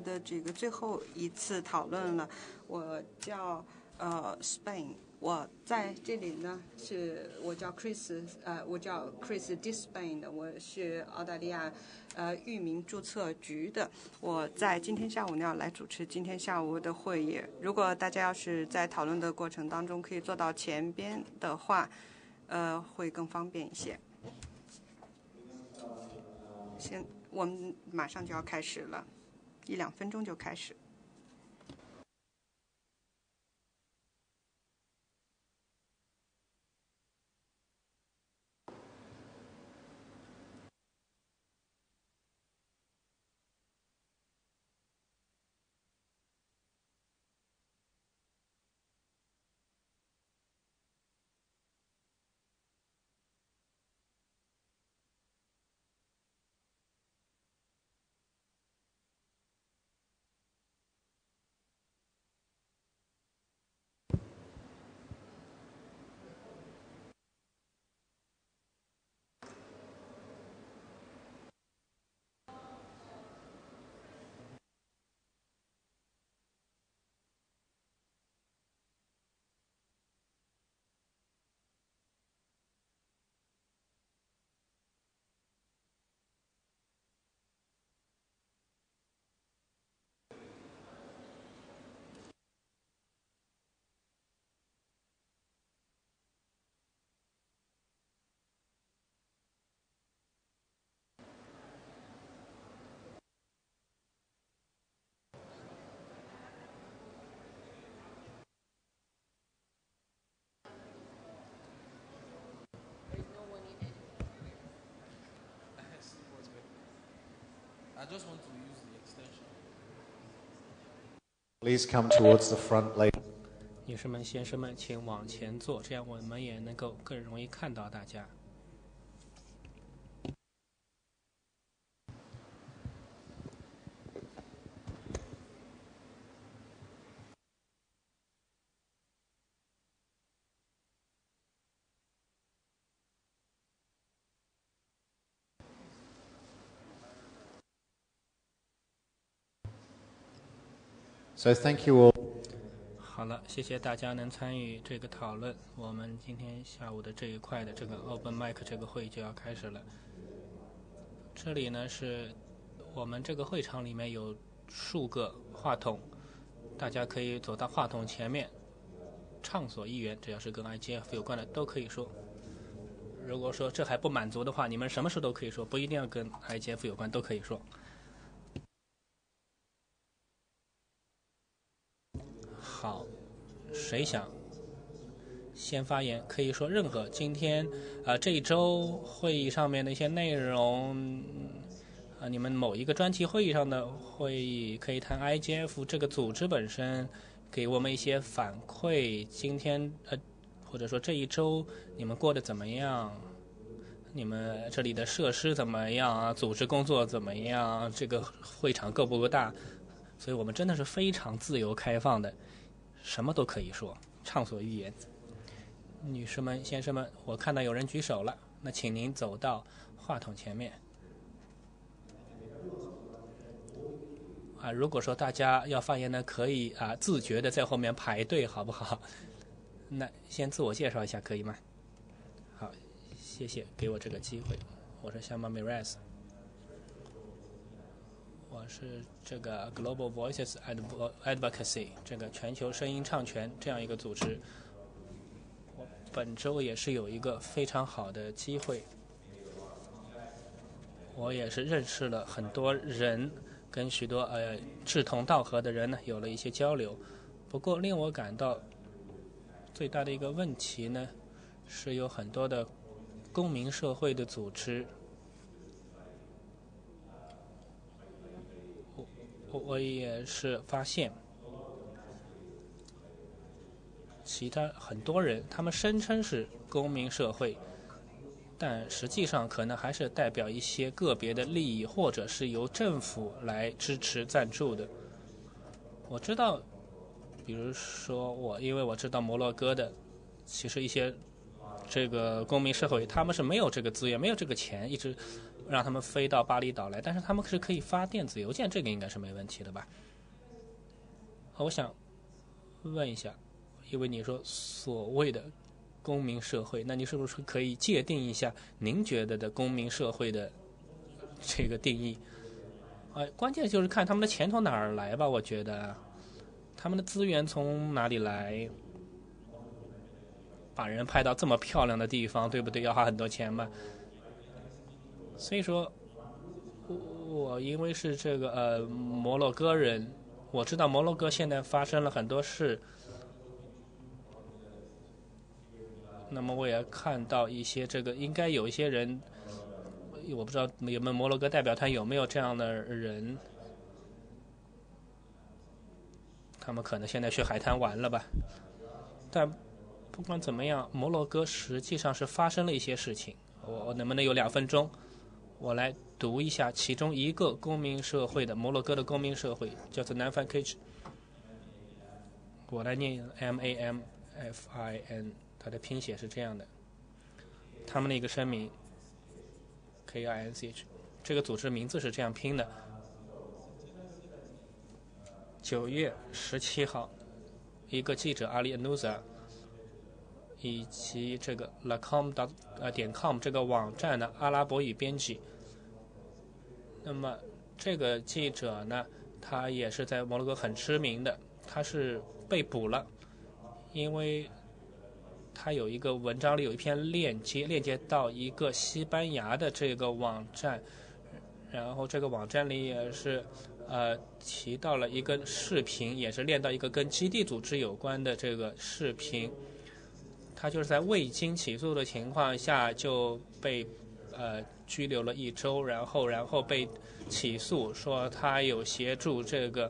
的这个最后一次讨论了。我叫呃 Spain，我在这里呢是我叫 Chris，呃，我叫 Chris Dispain 的，我是澳大利亚呃域名注册局的。我在今天下午呢要来主持今天下午的会议。如果大家要是在讨论的过程当中可以坐到前边的话，呃，会更方便一些。先，我们马上就要开始了。一两分钟就开始。Just want to use the extension. Please come towards the front, ladies. 女士们、先生们，请往前坐，这样我们也能够更容易看到大家。Thank you all. 好了，谢谢大家能参与这个讨论。我们今天下午的这一块的这个 Open Mic 这个会议就要开始了。这里呢是我们这个会场里面有数个话筒，大家可以走到话筒前面畅所欲言，只要是跟 IGF 有关的都可以说。如果说这还不满足的话，你们什么事都可以说，不一定要跟 IGF 有关，都可以说。好，谁想先发言？可以说任何今天啊这一周会议上面的一些内容啊，你们某一个专题会议上的会议可以谈 IGF 这个组织本身，给我们一些反馈。今天呃，或者说这一周你们过得怎么样？你们这里的设施怎么样啊？组织工作怎么样？这个会场够不够大？所以我们真的是非常自由开放的。什么都可以说，畅所欲言。女士们、先生们，我看到有人举手了，那请您走到话筒前面。啊，如果说大家要发言呢，可以啊自觉的在后面排队，好不好？那先自我介绍一下，可以吗？好，谢谢给我这个机会。我是夏 r 瑞斯。我是这个 Global Voices Advocacy 这个全球声音唱权这样一个组织。本周也是有一个非常好的机会，我也是认识了很多人，跟许多呃志同道合的人呢有了一些交流。不过令我感到最大的一个问题呢，是有很多的公民社会的组织。我也是发现，其他很多人他们声称是公民社会，但实际上可能还是代表一些个别的利益，或者是由政府来支持赞助的。我知道，比如说我，因为我知道摩洛哥的，其实一些这个公民社会他们是没有这个资源，没有这个钱，一直让他们飞到巴厘岛来，但是他们是可以发电子邮件，这个应该是没问题的吧？我想问一下，因为你说所谓的公民社会，那你是不是可以界定一下您觉得的公民社会的这个定义？哎，关键就是看他们的钱从哪儿来吧。我觉得他们的资源从哪里来，把人派到这么漂亮的地方，对不对？要花很多钱嘛。所以说，我因为是这个呃摩洛哥人，我知道摩洛哥现在发生了很多事。那么我也看到一些这个，应该有一些人。我不知道有没有摩洛哥代表团有没有这样的人，他们可能现在去海滩玩了吧。但不管怎么样，摩洛哥实际上是发生了一些事情。我我能不能有两分钟，我来读一下其中一个公民社会的摩洛哥的公民社会，叫做南 k 克 g 我来念 M A M F I N，它的拼写是这样的。他们的一个声明。K I N C H，这个组织名字是这样拼的。九月十七号，一个记者阿里 Anuza，以及这个 lacom 的呃点 com 这个网站的阿拉伯语编辑。那么这个记者呢，他也是在摩洛哥很知名的，他是被捕了，因为。他有一个文章里有一篇链接，链接到一个西班牙的这个网站，然后这个网站里也是，呃，提到了一个视频，也是链到一个跟基地组织有关的这个视频。他就是在未经起诉的情况下就被，呃，拘留了一周，然后然后被起诉，说他有协助这个。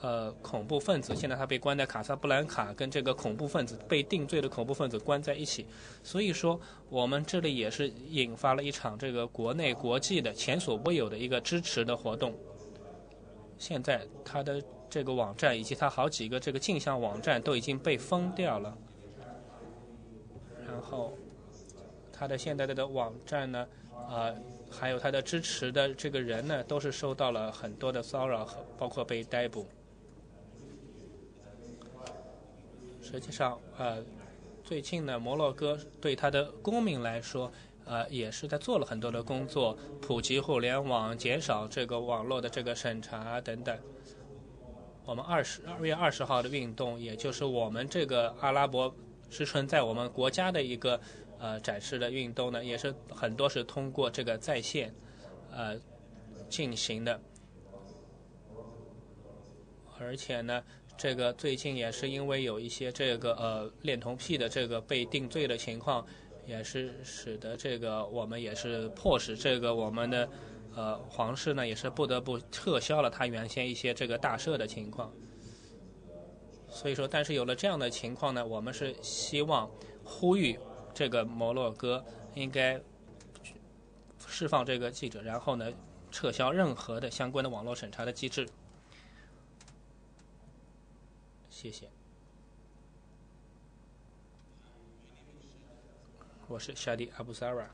呃，恐怖分子现在他被关在卡萨布兰卡，跟这个恐怖分子被定罪的恐怖分子关在一起，所以说我们这里也是引发了一场这个国内国际的前所未有的一个支持的活动。现在他的这个网站以及他好几个这个镜像网站都已经被封掉了，然后他的现在的网站呢，呃，还有他的支持的这个人呢，都是受到了很多的骚扰和包括被逮捕。实际上，呃，最近呢，摩洛哥对他的公民来说，呃，也是在做了很多的工作，普及互联网，减少这个网络的这个审查等等。我们二十二月二十号的运动，也就是我们这个阿拉伯是存在我们国家的一个呃展示的运动呢，也是很多是通过这个在线呃进行的，而且呢。这个最近也是因为有一些这个呃恋童癖的这个被定罪的情况，也是使得这个我们也是迫使这个我们的呃皇室呢也是不得不撤销了他原先一些这个大赦的情况。所以说，但是有了这样的情况呢，我们是希望呼吁这个摩洛哥应该释放这个记者，然后呢撤销任何的相关的网络审查的机制。谢谢，我是 Shadi Abu Sara，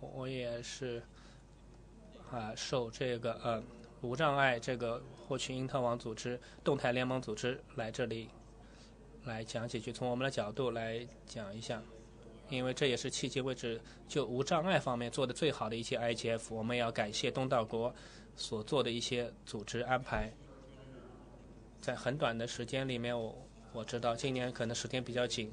我也是啊，受这个呃无障碍这个获取因特网组织动态联盟组织来这里来讲几句，从我们的角度来讲一下，因为这也是迄今为止就无障碍方面做的最好的一些 IGF，我们要感谢东道国。所做的一些组织安排，在很短的时间里面，我我知道今年可能时间比较紧，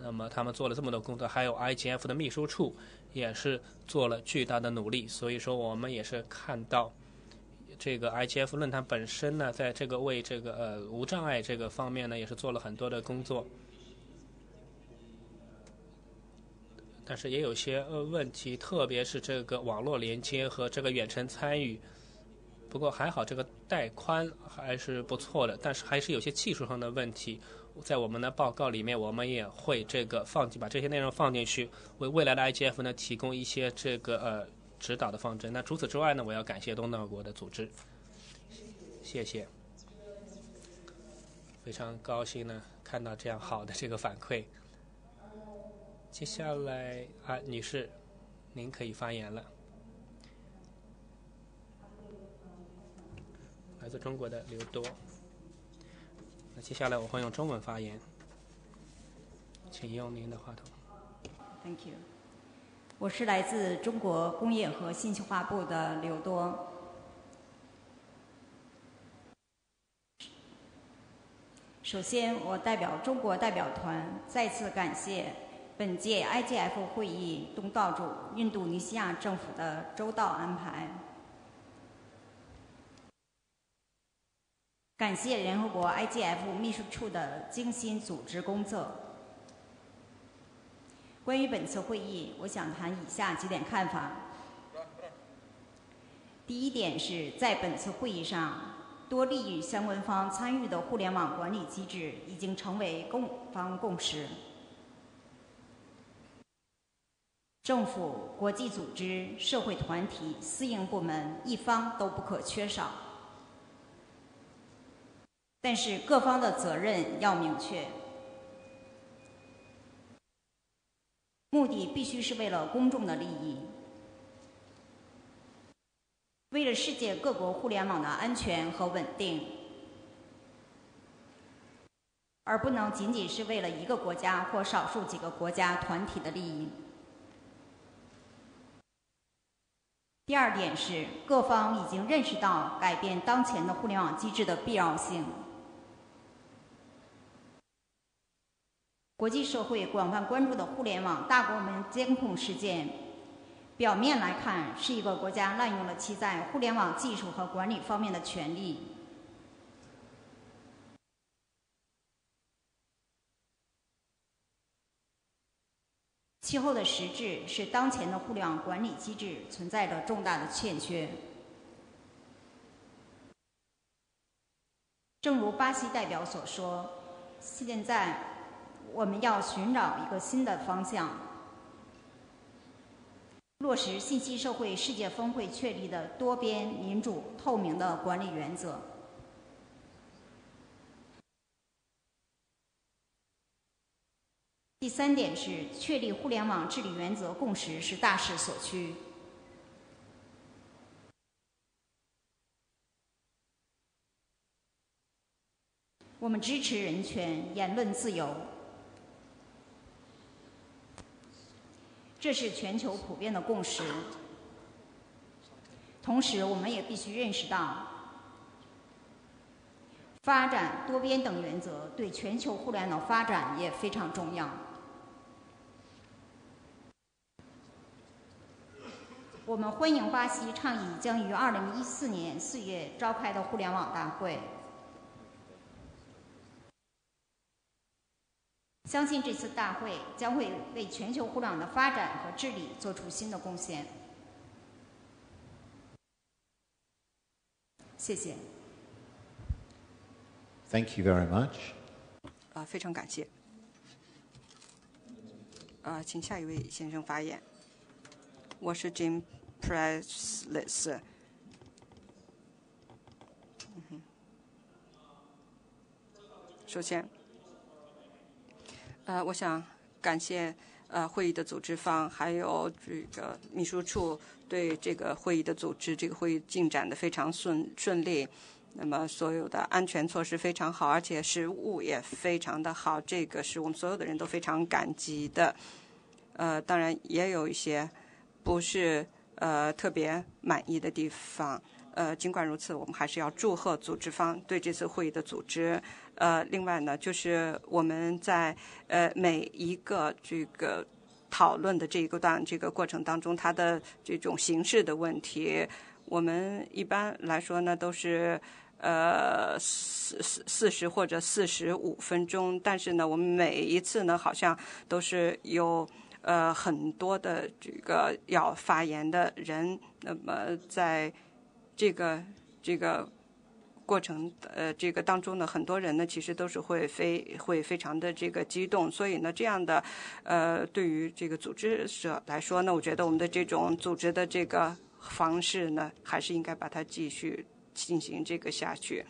那么他们做了这么多工作，还有 IGF 的秘书处也是做了巨大的努力，所以说我们也是看到这个 IGF 论坛本身呢，在这个为这个呃无障碍这个方面呢，也是做了很多的工作，但是也有些呃问题，特别是这个网络连接和这个远程参与。不过还好，这个带宽还是不错的，但是还是有些技术上的问题。在我们的报告里面，我们也会这个放进把这些内容放进去，为未来的 IGF 呢提供一些这个呃指导的方针。那除此之外呢，我要感谢东道国的组织，谢谢，非常高兴呢看到这样好的这个反馈。接下来啊，女士，您可以发言了。来自中国的刘多。那接下来我会用中文发言，请用您的话筒。Thank you。我是来自中国工业和信息化部的刘多。首先，我代表中国代表团再次感谢本届 IGF 会议东道主印度尼西亚政府的周到安排，感谢联合国 IGF 秘书处的精心组织工作。关于本次会议，我想谈以下几点看法。第一点是在本次会议上，多利益相关方参与的互联网管理机制已经成为共方共识。政府、国际组织、社会团体、私营部门一方都不可缺少，但是各方的责任要明确。目的必须是为了公众的利益，为了世界各国互联网的安全和稳定，而不能仅仅是为了一个国家或少数几个国家团体的利益。第二点是，各方已经认识到改变当前的互联网机制的必要性。国际社会广泛关注的互联网大国门监控事件，表面来看是一个国家滥用了其在互联网技术和管理方面的权利。其后的实质是当前的互联网管理机制存在着重大的欠缺。正如巴西代表所说，现在我们要寻找一个新的方向，落实信息社会世界峰会确立的多边、民主、透明的管理原则。第三点是确立互联网治理原则共识是大势所趋。我们支持人权、言论自由，这是全球普遍的共识。同时，我们也必须认识到，发展多边等原则对全球互联网发展也非常重要。我们欢迎巴西倡议将于二零一四年四月召开的互联网大会。相信这次大会将会为全球互联网的发展和治理做出新的贡献。谢谢。Thank you very much. 啊、非常感谢。啊、请下一位先生发言。我是 Jim 哼首先，呃，我想感谢呃会议的组织方，还有这个秘书处对这个会议的组织，这个会议进展的非常顺顺利。那么所有的安全措施非常好，而且食物也非常的好，这个是我们所有的人都非常感激的。呃，当然也有一些不是呃特别满意的地方。呃，尽管如此，我们还是要祝贺组织方对这次会议的组织。呃，另外呢，就是我们在呃每一个这个讨论的这一个段这个过程当中，它的这种形式的问题，我们一般来说呢都是。呃，四四四十或者四十五分钟，但是呢，我们每一次呢，好像都是有呃很多的这个要发言的人，那么在这个这个过程呃这个当中呢，很多人呢其实都是会非会非常的这个激动，所以呢，这样的呃对于这个组织者来说呢，我觉得我们的这种组织的这个方式呢，还是应该把它继续。进行这个下去，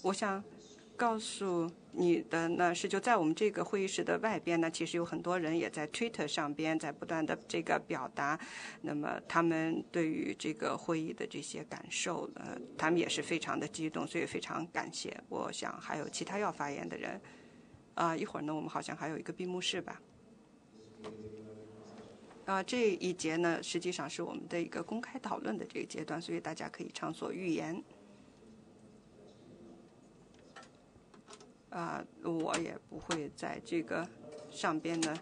我想告诉你的呢是，就在我们这个会议室的外边呢，其实有很多人也在 Twitter 上边在不断的这个表达，那么他们对于这个会议的这些感受，呃，他们也是非常的激动，所以非常感谢。我想还有其他要发言的人，啊，一会儿呢，我们好像还有一个闭幕式吧。啊，这一节呢，实际上是我们的一个公开讨论的这个阶段，所以大家可以畅所欲言。啊，我也不会在这个上边呢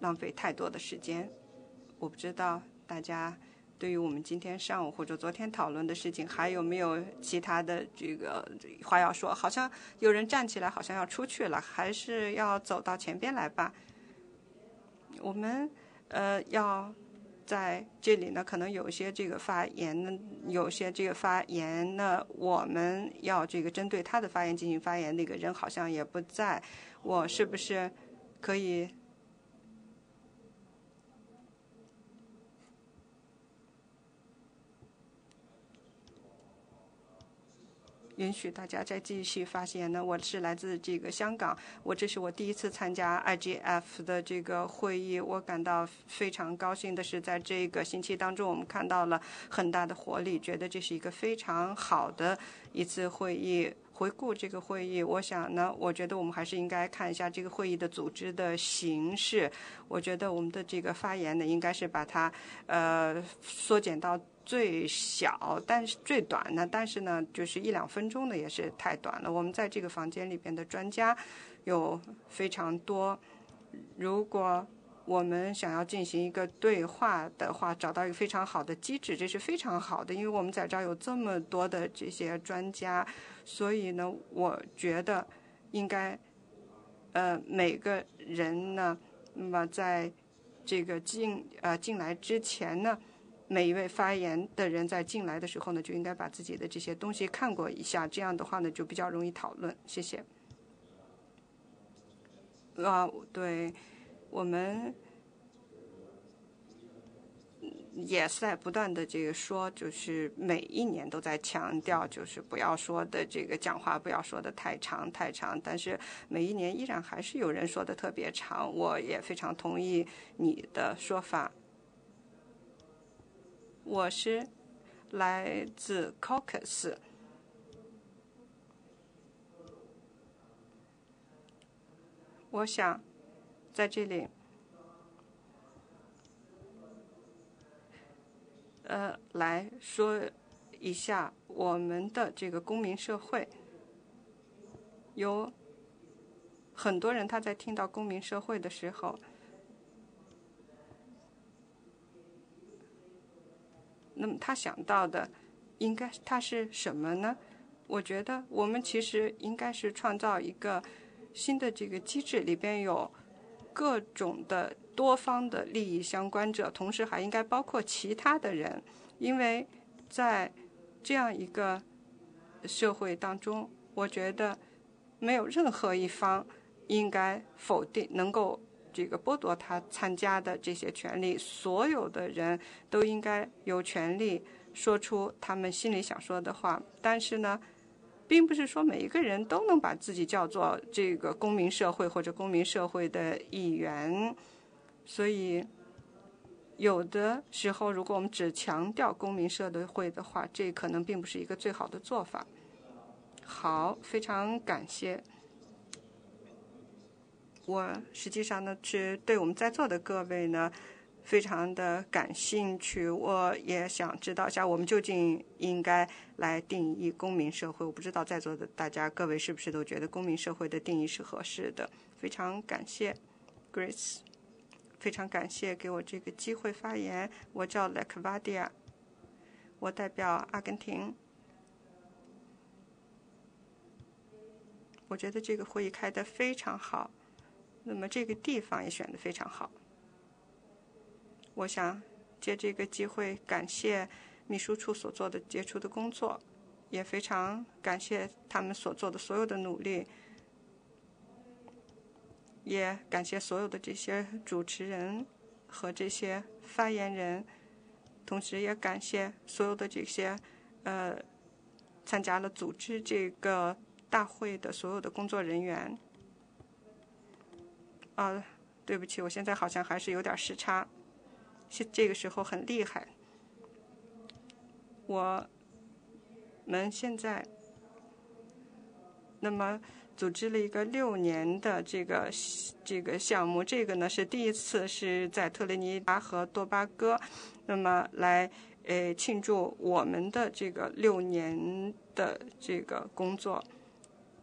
浪费太多的时间。我不知道大家对于我们今天上午或者昨天讨论的事情还有没有其他的这个话要说？好像有人站起来，好像要出去了，还是要走到前边来吧？我们呃要。在这里呢，可能有些这个发言，有些这个发言呢，我们要这个针对他的发言进行发言。那个人好像也不在，我是不是可以？允许大家再继续发言呢？我是来自这个香港，我这是我第一次参加 IGF 的这个会议，我感到非常高兴的是，在这个星期当中，我们看到了很大的活力，觉得这是一个非常好的一次会议。回顾这个会议，我想呢，我觉得我们还是应该看一下这个会议的组织的形式。我觉得我们的这个发言呢，应该是把它呃缩减到。最小，但是最短呢？但是呢，就是一两分钟的也是太短了。我们在这个房间里边的专家有非常多。如果我们想要进行一个对话的话，找到一个非常好的机制，这是非常好的。因为我们在这儿有这么多的这些专家，所以呢，我觉得应该呃每个人呢，那么在这个进呃进来之前呢。每一位发言的人在进来的时候呢，就应该把自己的这些东西看过一下，这样的话呢，就比较容易讨论。谢谢。啊，对，我们也是在不断的这个说，就是每一年都在强调，就是不要说的这个讲话不要说的太长太长，但是每一年依然还是有人说的特别长。我也非常同意你的说法。我是来自 Caucus，我想在这里，呃，来说一下我们的这个公民社会。有很多人他在听到公民社会的时候。那么他想到的，应该他是什么呢？我觉得我们其实应该是创造一个新的这个机制，里边有各种的多方的利益相关者，同时还应该包括其他的人，因为在这样一个社会当中，我觉得没有任何一方应该否定能够。这个剥夺他参加的这些权利，所有的人都应该有权利说出他们心里想说的话。但是呢，并不是说每一个人都能把自己叫做这个公民社会或者公民社会的一员。所以，有的时候，如果我们只强调公民社会的话，这可能并不是一个最好的做法。好，非常感谢。我实际上呢，是对我们在座的各位呢，非常的感兴趣。我也想知道一下，我们究竟应该来定义公民社会。我不知道在座的大家各位是不是都觉得公民社会的定义是合适的？非常感谢，Grace，非常感谢给我这个机会发言。我叫 l e c v a d i a 我代表阿根廷。我觉得这个会议开得非常好。那么这个地方也选的非常好。我想借这个机会感谢秘书处所做的杰出的工作，也非常感谢他们所做的所有的努力，也感谢所有的这些主持人和这些发言人，同时也感谢所有的这些呃参加了组织这个。大会的所有的工作人员。啊，对不起，我现在好像还是有点时差，现这个时候很厉害。我们现在那么组织了一个六年的这个这个项目，这个呢是第一次是在特立尼达和多巴哥，那么来呃庆祝我们的这个六年的这个工作，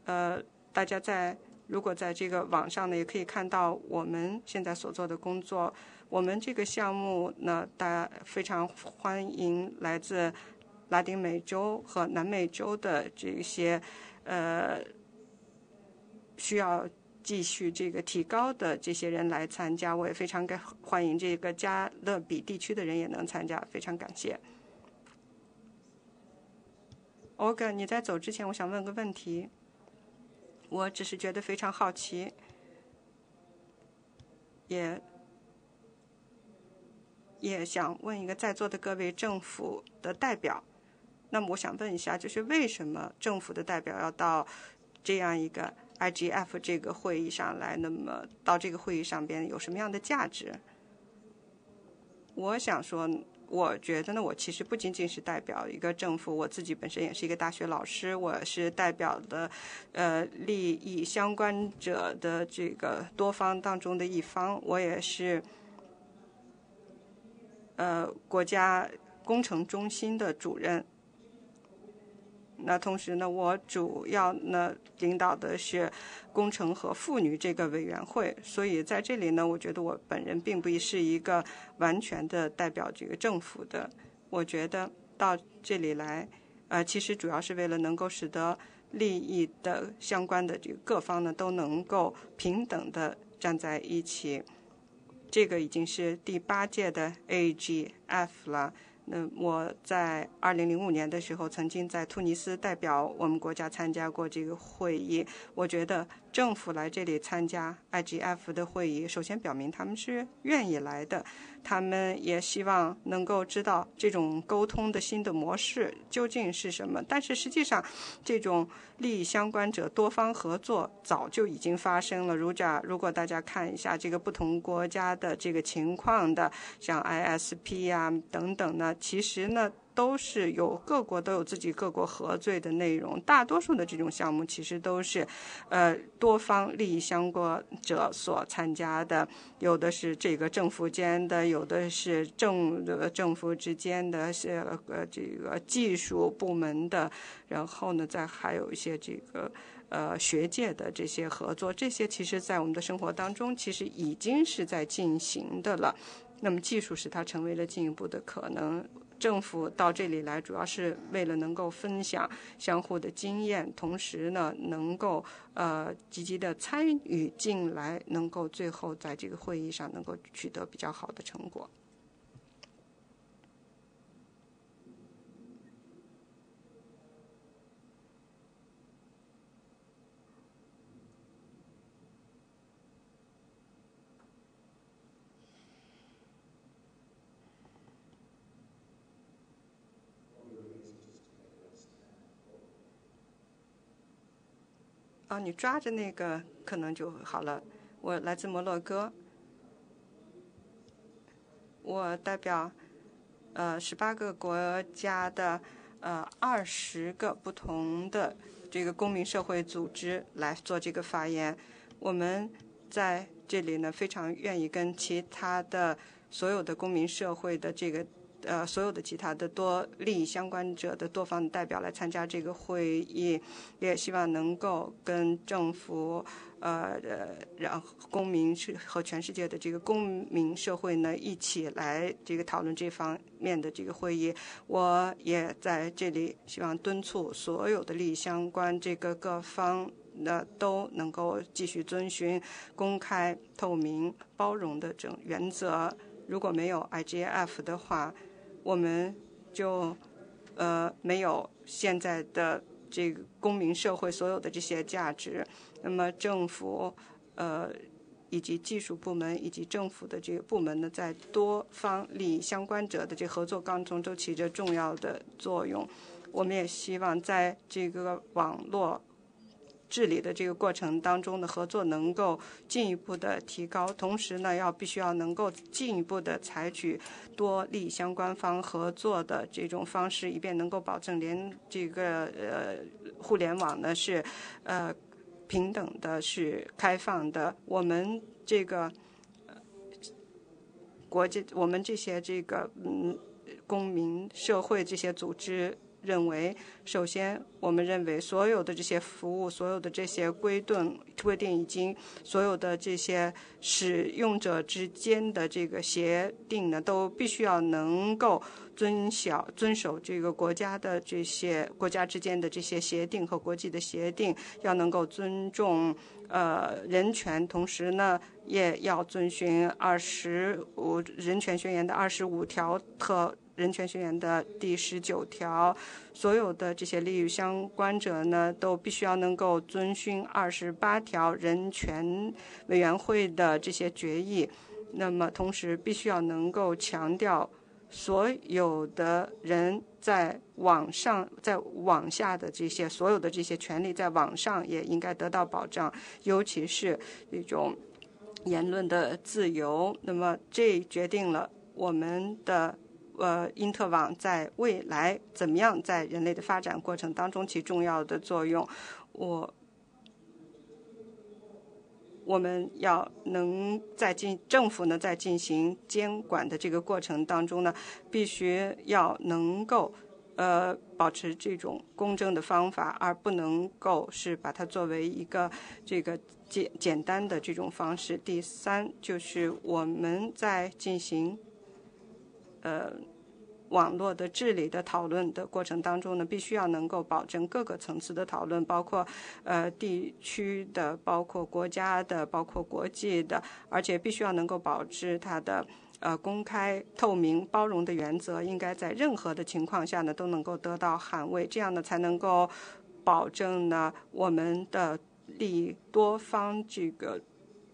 呃，大家在。如果在这个网上呢，也可以看到我们现在所做的工作。我们这个项目呢，大家非常欢迎来自拉丁美洲和南美洲的这些呃需要继续这个提高的这些人来参加。我也非常感欢迎这个加勒比地区的人也能参加，非常感谢。Olga，你在走之前，我想问个问题。我只是觉得非常好奇，也也想问一个在座的各位政府的代表。那么我想问一下，就是为什么政府的代表要到这样一个 IGF 这个会议上来？那么到这个会议上边有什么样的价值？我想说。我觉得呢，我其实不仅仅是代表一个政府，我自己本身也是一个大学老师，我是代表的，呃，利益相关者的这个多方当中的一方，我也是，呃，国家工程中心的主任。那同时呢，我主要呢领导的是工程和妇女这个委员会，所以在这里呢，我觉得我本人并不是一个完全的代表这个政府的。我觉得到这里来，呃，其实主要是为了能够使得利益的相关的这个各方呢都能够平等的站在一起。这个已经是第八届的 AGF 了。嗯我在二零零五年的时候，曾经在突尼斯代表我们国家参加过这个会议。我觉得政府来这里参加 IGF 的会议，首先表明他们是愿意来的。他们也希望能够知道这种沟通的新的模式究竟是什么。但是实际上，这种利益相关者多方合作早就已经发生了。如假如果大家看一下这个不同国家的这个情况的，像 ISP 呀等等呢，其实呢。都是有各国都有自己各国合作的内容，大多数的这种项目其实都是，呃，多方利益相关者所参加的，有的是这个政府间的，有的是政呃政府之间的，是呃这个技术部门的，然后呢，再还有一些这个呃学界的这些合作，这些其实在我们的生活当中其实已经是在进行的了。那么技术使它成为了进一步的可能。政府到这里来，主要是为了能够分享相互的经验，同时呢，能够呃积极的参与进来，能够最后在这个会议上能够取得比较好的成果。啊，你抓着那个可能就好了。我来自摩洛哥，我代表呃十八个国家的呃二十个不同的这个公民社会组织来做这个发言。我们在这里呢，非常愿意跟其他的所有的公民社会的这个。呃，所有的其他的多利益相关者的多方代表来参加这个会议，也希望能够跟政府、呃呃，然后公民是和全世界的这个公民社会呢一起来这个讨论这方面的这个会议。我也在这里希望敦促所有的利益相关这个各方呢都能够继续遵循公开、透明、包容的这种原则。如果没有 IGF 的话，我们就呃没有现在的这个公民社会所有的这些价值，那么政府呃以及技术部门以及政府的这个部门呢，在多方利益相关者的这合作当中都起着重要的作用。我们也希望在这个网络治理的这个过程当中的合作能够进一步的提高，同时呢，要必须要能够进一步的采取多利相关方合作的这种方式，以便能够保证连这个呃互联网呢是呃平等的、是开放的。我们这个国际，我们这些这个嗯公民社会这些组织。认为，首先，我们认为所有的这些服务，所有的这些规定、规定已经所有的这些使用者之间的这个协定呢，都必须要能够遵小遵守这个国家的这些国家之间的这些协定和国际的协定，要能够尊重呃人权，同时呢，也要遵循二十五人权宣言的二十五条特。人权宣言的第十九条，所有的这些利益相关者呢，都必须要能够遵循二十八条人权委员会的这些决议。那么，同时必须要能够强调，所有的人在网上、在网下的这些所有的这些权利，在网上也应该得到保障，尤其是一种言论的自由。那么，这决定了我们的。呃，因特网在未来怎么样在人类的发展过程当中起重要的作用？我我们要能在进政府呢在进行监管的这个过程当中呢，必须要能够呃保持这种公正的方法，而不能够是把它作为一个这个简简单的这种方式。第三，就是我们在进行呃。网络的治理的讨论的过程当中呢，必须要能够保证各个层次的讨论，包括呃地区的、包括国家的、包括国际的，而且必须要能够保持它的呃公开、透明、包容的原则，应该在任何的情况下呢都能够得到捍卫，这样呢才能够保证呢我们的利益多方这个。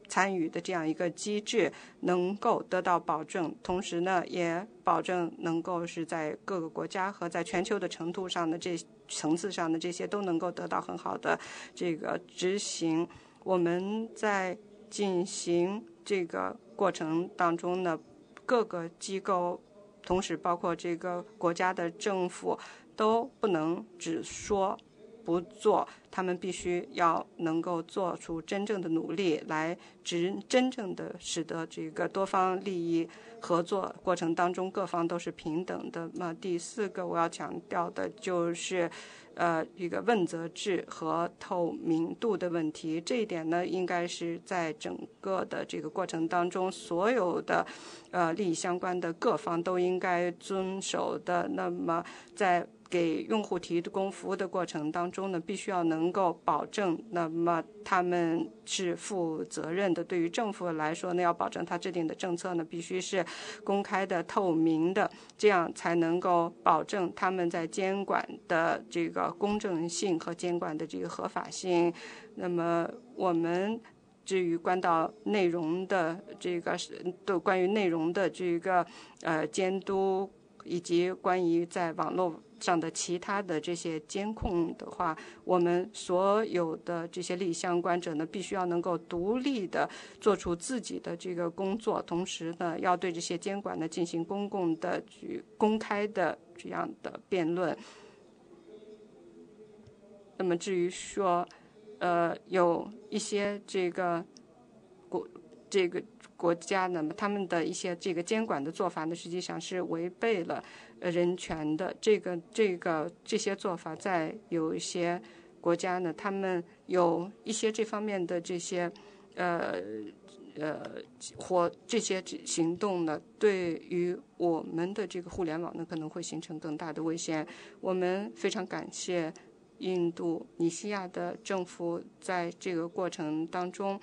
参与的这样一个机制能够得到保证，同时呢，也保证能够是在各个国家和在全球的程度上的这层次上的这些都能够得到很好的这个执行。我们在进行这个过程当中呢，各个机构，同时包括这个国家的政府，都不能只说。不做，他们必须要能够做出真正的努力来，真真正的使得这个多方利益合作过程当中各方都是平等的。那第四个我要强调的就是，呃，一个问责制和透明度的问题。这一点呢，应该是在整个的这个过程当中，所有的呃利益相关的各方都应该遵守的。那么在给用户提供服务的过程当中呢，必须要能够保证，那么他们是负责任的。对于政府来说呢，要保证他制定的政策呢必须是公开的、透明的，这样才能够保证他们在监管的这个公正性和监管的这个合法性。那么我们至于关到内容的这个是，对关于内容的这个呃监督，以及关于在网络。上的其他的这些监控的话，我们所有的这些利益相关者呢，必须要能够独立的做出自己的这个工作，同时呢，要对这些监管呢进行公共的、去公开的这样的辩论。那么至于说，呃，有一些这个国这个国家呢，他们的一些这个监管的做法呢，实际上是违背了。呃，人权的这个、这个、这些做法，在有一些国家呢，他们有一些这方面的这些，呃呃或这些行动呢，对于我们的这个互联网呢，可能会形成更大的危险。我们非常感谢印度尼西亚的政府在这个过程当中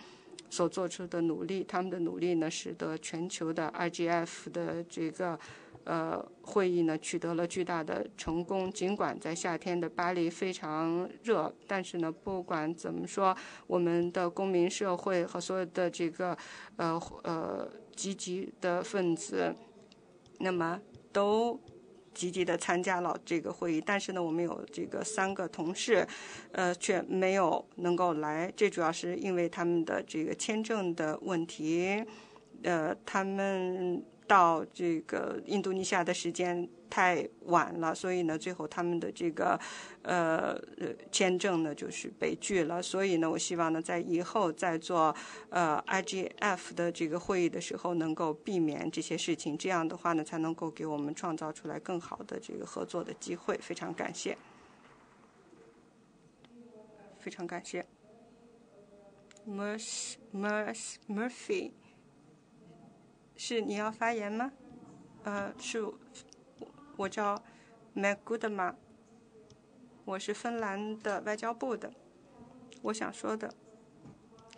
所做出的努力，他们的努力呢，使得全球的 IGF 的这个。呃，会议呢取得了巨大的成功。尽管在夏天的巴黎非常热，但是呢，不管怎么说，我们的公民社会和所有的这个呃呃积极的分子，那么都积极的参加了这个会议，但是呢，我们有这个三个同事，呃，却没有能够来。这主要是因为他们的这个签证的问题，呃，他们到这个印度尼西亚的时间。太晚了，所以呢，最后他们的这个呃签证呢就是被拒了。所以呢，我希望呢，在以后在做呃 IGF 的这个会议的时候，能够避免这些事情。这样的话呢，才能够给我们创造出来更好的这个合作的机会。非常感谢，非常感谢。Murs Murs Murphy，是你要发言吗？呃，是。我叫 Mac Goodman，我是芬兰的外交部的。我想说的，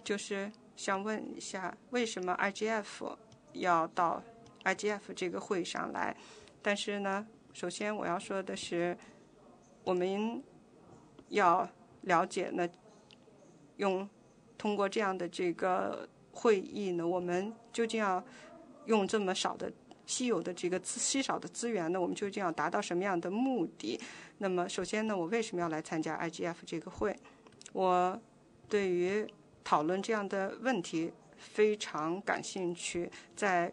就是想问一下，为什么 IGF 要到 IGF 这个会上来？但是呢，首先我要说的是，我们要了解呢，用通过这样的这个会议呢，我们究竟要用这么少的？稀有的这个稀少的资源呢，我们究竟要达到什么样的目的？那么，首先呢，我为什么要来参加 IGF 这个会？我对于讨论这样的问题非常感兴趣。在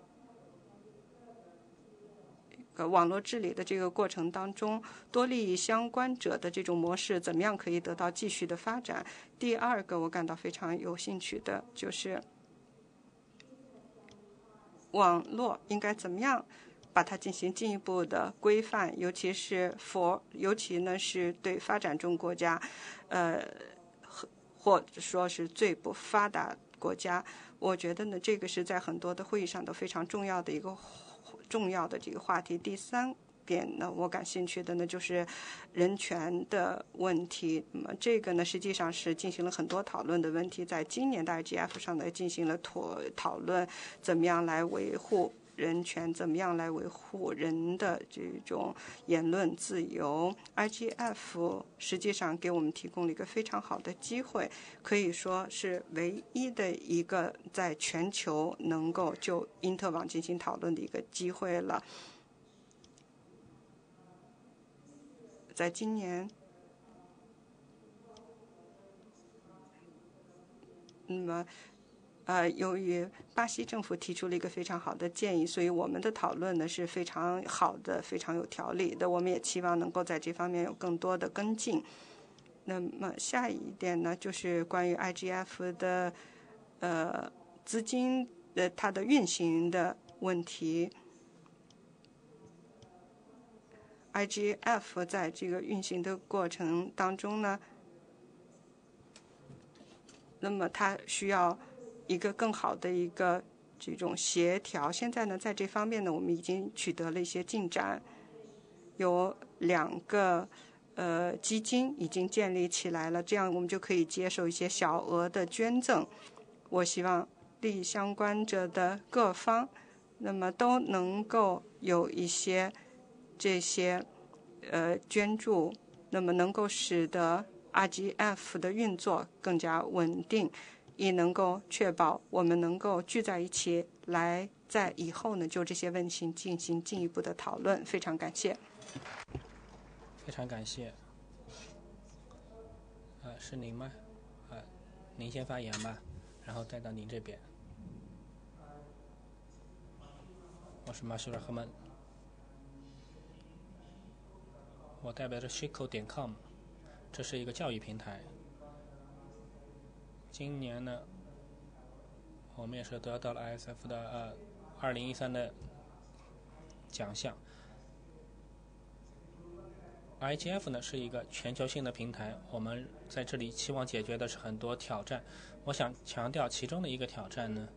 呃网络治理的这个过程当中，多利益相关者的这种模式怎么样可以得到继续的发展？第二个，我感到非常有兴趣的就是。网络应该怎么样把它进行进一步的规范？尤其是 for，尤其呢是对发展中国家，呃，或者说是最不发达国家，我觉得呢这个是在很多的会议上都非常重要的一个重要的这个话题。第三。点呢，我感兴趣的呢就是人权的问题。那么这个呢，实际上是进行了很多讨论的问题。在今年的 IGF 上呢，进行了讨讨论，怎么样来维护人权，怎么样来维护人的这种言论自由。IGF 实际上给我们提供了一个非常好的机会，可以说是唯一的一个在全球能够就因特网进行讨论的一个机会了。在今年，那么，呃，由于巴西政府提出了一个非常好的建议，所以我们的讨论呢是非常好的、非常有条理的。我们也期望能够在这方面有更多的跟进。那么下一点呢，就是关于 IGF 的呃资金的它的运行的问题。IGF 在这个运行的过程当中呢，那么它需要一个更好的一个这种协调。现在呢，在这方面呢，我们已经取得了一些进展，有两个呃基金已经建立起来了，这样我们就可以接受一些小额的捐赠。我希望利益相关者的各方，那么都能够有一些。这些呃捐助，那么能够使得 RGF 的运作更加稳定，也能够确保我们能够聚在一起，来在以后呢就这些问题进行进一步的讨论。非常感谢。非常感谢。呃，是您吗？呃，您先发言吧，然后再到您这边。我是马修尔赫曼。我代表着 Shiko 点 com，这是一个教育平台。今年呢，我们也是得到了 ISF 的呃2013的奖项。IGF 呢是一个全球性的平台，我们在这里期望解决的是很多挑战。我想强调其中的一个挑战呢，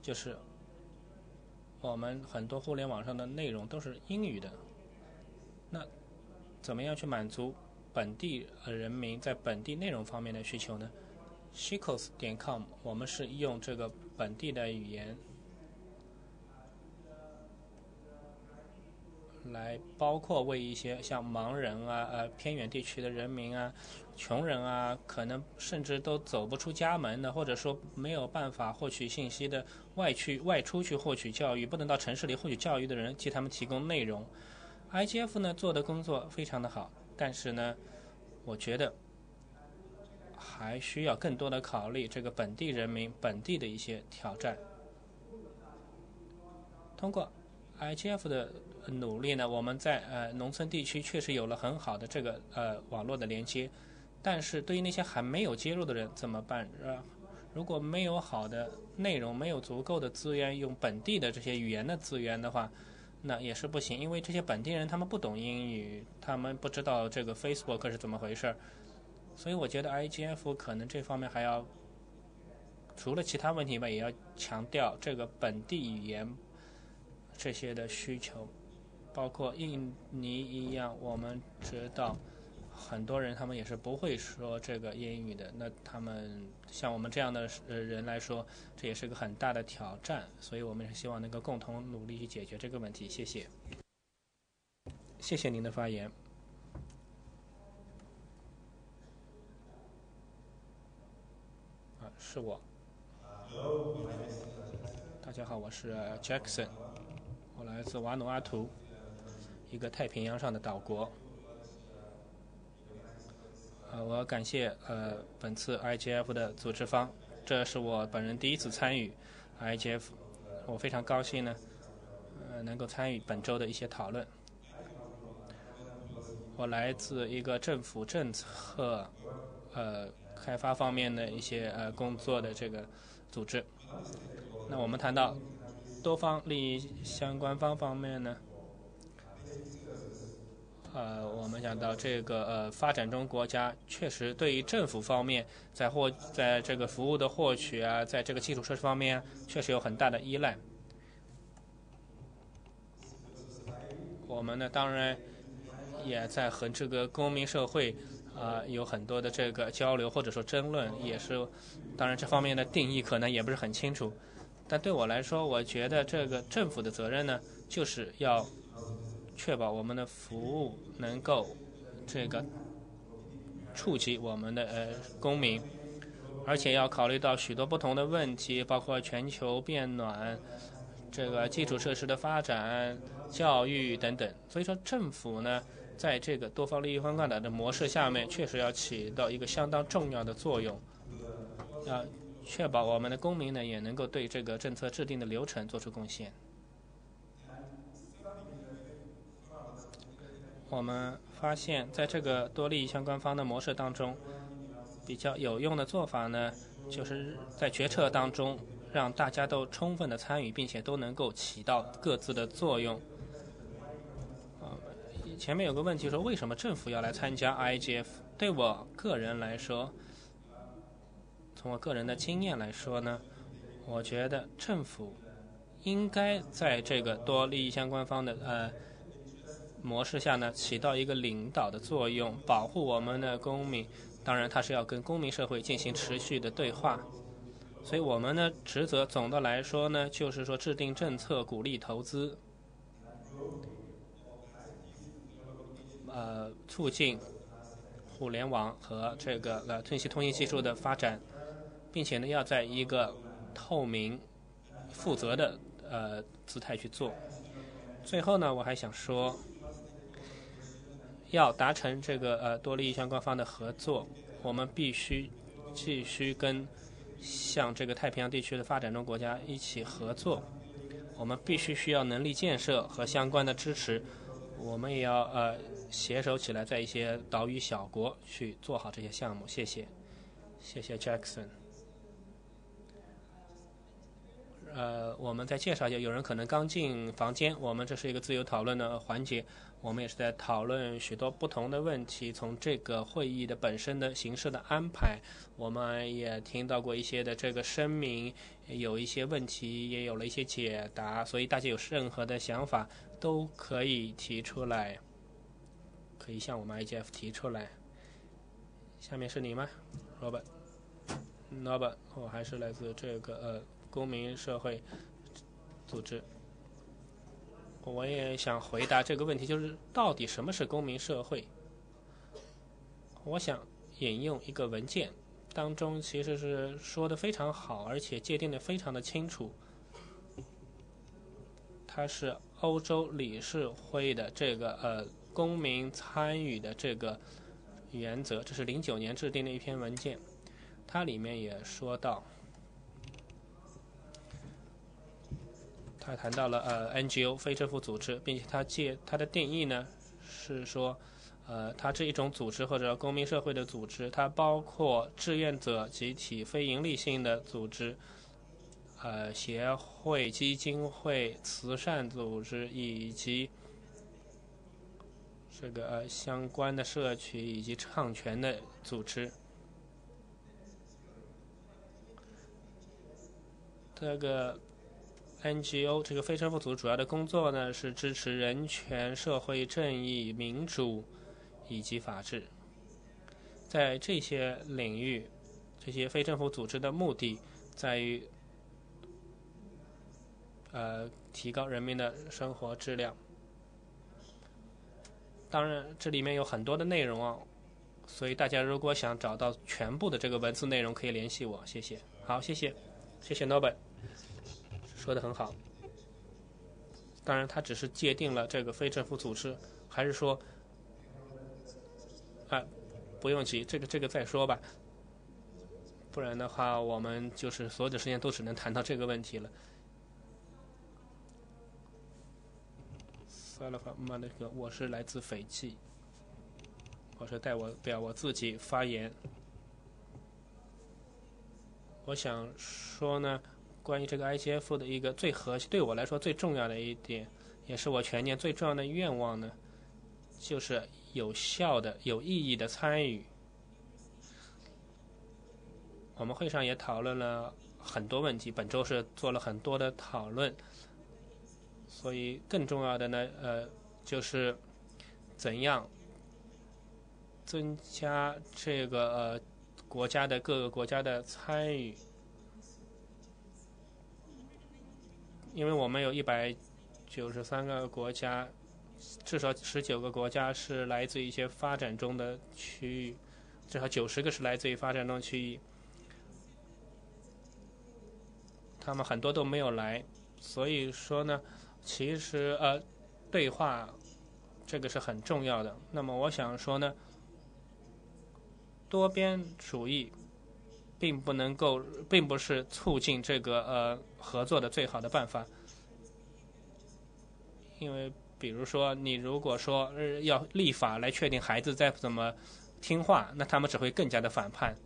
就是我们很多互联网上的内容都是英语的。那怎么样去满足本地呃人民在本地内容方面的需求呢？Shikos 点 com，我们是用这个本地的语言来包括为一些像盲人啊、呃偏远地区的人民啊、穷人啊，可能甚至都走不出家门的，或者说没有办法获取信息的外去外出去获取教育，不能到城市里获取教育的人，替他们提供内容。IGF 呢做的工作非常的好，但是呢，我觉得还需要更多的考虑这个本地人民本地的一些挑战。通过 IGF 的努力呢，我们在呃农村地区确实有了很好的这个呃网络的连接，但是对于那些还没有接入的人怎么办？呃，如果没有好的内容，没有足够的资源，用本地的这些语言的资源的话，那也是不行，因为这些本地人他们不懂英语，他们不知道这个 Facebook 是怎么回事儿，所以我觉得 IGF 可能这方面还要除了其他问题以外，也要强调这个本地语言。这些的需求，包括印尼一样，我们知道很多人他们也是不会说这个英语的。那他们像我们这样的呃人来说，这也是个很大的挑战。所以我们是希望能够共同努力去解决这个问题。谢谢，谢谢您的发言。啊，是我。大家好，我是 Jackson。我来自瓦努阿图，一个太平洋上的岛国。呃，我要感谢呃本次 IGF 的组织方，这是我本人第一次参与 IGF，我非常高兴呢，呃能够参与本周的一些讨论。我来自一个政府政策呃开发方面的一些呃工作的这个组织。那我们谈到。多方利益相关方方面呢，呃，我们讲到这个呃，发展中国家确实对于政府方面在获在这个服务的获取啊，在这个基础设施方面确实有很大的依赖。我们呢，当然也在和这个公民社会啊有很多的这个交流或者说争论，也是，当然这方面的定义可能也不是很清楚。但对我来说，我觉得这个政府的责任呢，就是要确保我们的服务能够这个触及我们的呃公民，而且要考虑到许多不同的问题，包括全球变暖、这个基础设施的发展、教育等等。所以说，政府呢，在这个多方利益分挂的模式下面，确实要起到一个相当重要的作用，要。确保我们的公民呢也能够对这个政策制定的流程做出贡献。我们发现，在这个多利益相关方的模式当中，比较有用的做法呢，就是在决策当中让大家都充分的参与，并且都能够起到各自的作用。前面有个问题说，为什么政府要来参加 IGF？对我个人来说。从我个人的经验来说呢，我觉得政府应该在这个多利益相关方的呃模式下呢，起到一个领导的作用，保护我们的公民。当然，它是要跟公民社会进行持续的对话。所以我们呢职责总的来说呢，就是说制定政策，鼓励投资，呃，促进互联网和这个呃信息通信技术的发展。并且呢，要在一个透明、负责的呃姿态去做。最后呢，我还想说，要达成这个呃多利益相关方的合作，我们必须继续跟像这个太平洋地区的发展中国家一起合作。我们必须需要能力建设和相关的支持。我们也要呃携手起来，在一些岛屿小国去做好这些项目。谢谢，谢谢 Jackson。呃，我们再介绍一下，有人可能刚进房间，我们这是一个自由讨论的环节，我们也是在讨论许多不同的问题。从这个会议的本身的形式的安排，我们也听到过一些的这个声明，有一些问题也有了一些解答，所以大家有任何的想法都可以提出来，可以向我们 IGF 提出来。下面是你吗，Robert？Robert，我还是来自这个呃。公民社会组织，我也想回答这个问题，就是到底什么是公民社会？我想引用一个文件，当中其实是说的非常好，而且界定的非常的清楚。它是欧洲理事会的这个呃公民参与的这个原则，这是零九年制定的一篇文件，它里面也说到。他谈到了呃 NGO 非政府组织，并且他借他的定义呢是说，呃，它这一种组织或者公民社会的组织，它包括志愿者集体、非营利性的组织、呃协会、基金会、慈善组织以及这个呃相关的社区以及唱权的组织。这个。NGO 这个非政府组织主要的工作呢是支持人权、社会正义、民主以及法治。在这些领域，这些非政府组织的目的在于呃提高人民的生活质量。当然，这里面有很多的内容啊，所以大家如果想找到全部的这个文字内容，可以联系我。谢谢。好，谢谢，谢谢 Norbert。说的很好，当然，他只是界定了这个非政府组织，还是说，啊，不用急，这个这个再说吧，不然的话，我们就是所有的时间都只能谈到这个问题了。算了吧，妈那个，我是来自斐济，我是代我表我自己发言，我想说呢。关于这个 IGF 的一个最核心，对我来说最重要的一点，也是我全年最重要的愿望呢，就是有效的、有意义的参与。我们会上也讨论了很多问题，本周是做了很多的讨论，所以更重要的呢，呃，就是怎样增加这个呃国家的各个国家的参与。因为我们有一百九十三个国家，至少十九个国家是来自一些发展中的区域，至少九十个是来自于发展中区域，他们很多都没有来，所以说呢，其实呃，对话这个是很重要的。那么我想说呢，多边主义。并不能够，并不是促进这个呃合作的最好的办法，因为比如说，你如果说要立法来确定孩子再怎么听话，那他们只会更加的反叛。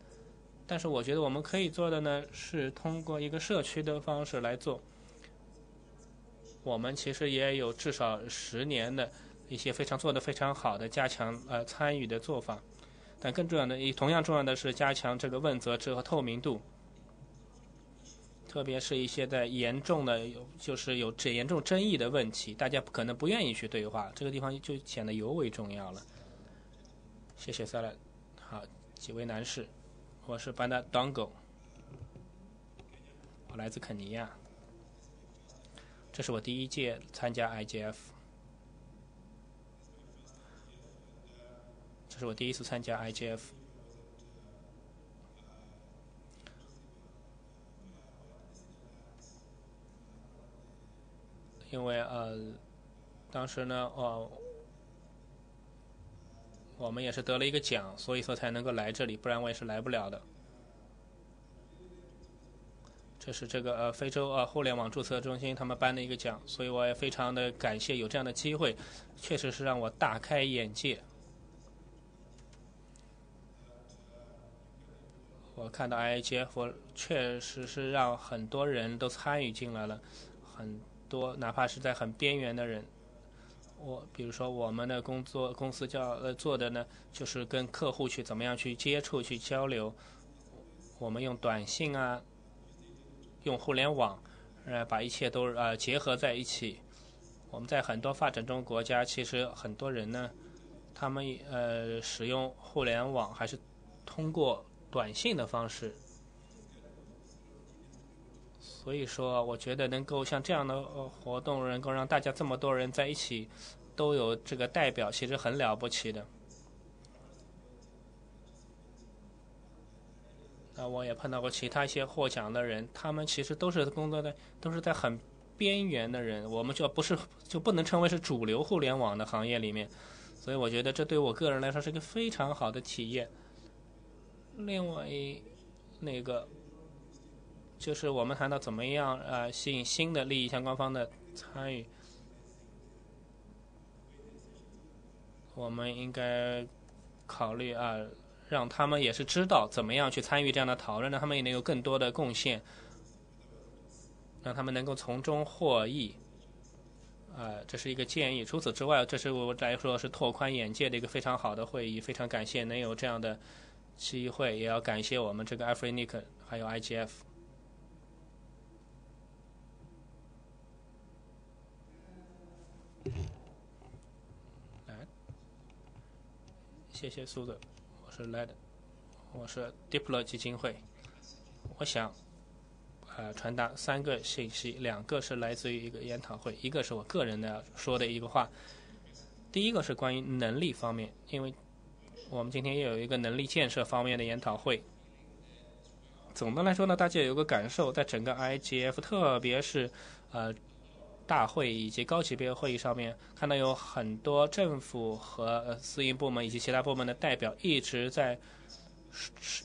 但是我觉得我们可以做的呢，是通过一个社区的方式来做。我们其实也有至少十年的一些非常做的非常好的加强呃参与的做法。但更重要的，同样重要的是加强这个问责制和透明度，特别是一些在严重的有就是有这严重争议的问题，大家可能不愿意去对话，这个地方就显得尤为重要了。谢谢萨拉，好，几位男士，我是班达 Dongo，我来自肯尼亚，这是我第一届参加 IGF。这是我第一次参加 IGF，因为呃，当时呢，哦，我们也是得了一个奖，所以说才能够来这里，不然我也是来不了的。这是这个呃非洲呃互联网注册中心他们颁的一个奖，所以我也非常的感谢有这样的机会，确实是让我大开眼界。我看到 IGF 确实是让很多人都参与进来了，很多哪怕是在很边缘的人，我比如说我们的工作公司叫呃做的呢，就是跟客户去怎么样去接触去交流，我们用短信啊，用互联网，呃把一切都呃结合在一起。我们在很多发展中国家，其实很多人呢，他们呃使用互联网还是通过。短信的方式，所以说，我觉得能够像这样的活动，能够让大家这么多人在一起，都有这个代表，其实很了不起的。那我也碰到过其他一些获奖的人，他们其实都是工作的，都是在很边缘的人，我们就不是就不能称为是主流互联网的行业里面，所以我觉得这对我个人来说是一个非常好的体验。另外，那个就是我们谈到怎么样呃吸引新的利益相关方的参与，我们应该考虑啊。让他们也是知道怎么样去参与这样的讨论，让他们也能有更多的贡献，让他们能够从中获益。呃，这是一个建议。除此之外，这是我来说是拓宽眼界的一个非常好的会议，非常感谢能有这样的机会，也要感谢我们这个 Afrinic 还有 IGF。谢谢苏总，我。是 Led，，我是 Diplo 基金会。我想，呃，传达三个信息，两个是来自于一个研讨会，一个是我个人的说的一个话。第一个是关于能力方面，因为我们今天又有一个能力建设方面的研讨会。总的来说呢，大家有个感受，在整个 IGF，特别是呃。大会以及高级别会议上面，看到有很多政府和私营部门以及其他部门的代表一直在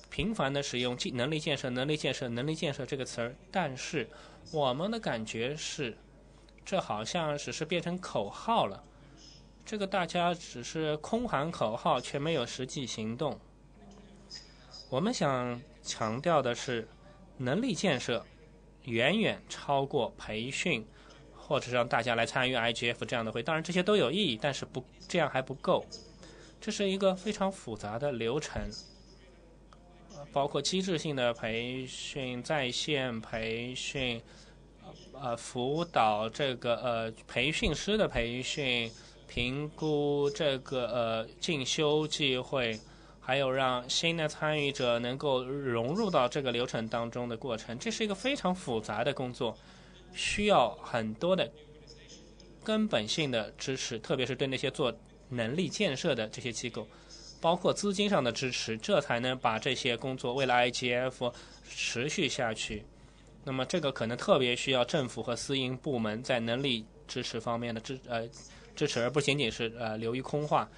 频繁的使用“能力建设”“能力建设”“能力建设”这个词儿，但是我们的感觉是，这好像只是变成口号了。这个大家只是空喊口号，却没有实际行动。我们想强调的是，能力建设远远超过培训。或者让大家来参与 IGF 这样的会，当然这些都有意义，但是不这样还不够。这是一个非常复杂的流程，包括机制性的培训、在线培训、呃辅导这个呃培训师的培训、评估这个呃进修机会，还有让新的参与者能够融入到这个流程当中的过程，这是一个非常复杂的工作。需要很多的根本性的支持，特别是对那些做能力建设的这些机构，包括资金上的支持，这才能把这些工作为了 IGF 持续下去。那么，这个可能特别需要政府和私营部门在能力支持方面的支呃支持，而不仅仅是呃流于空话。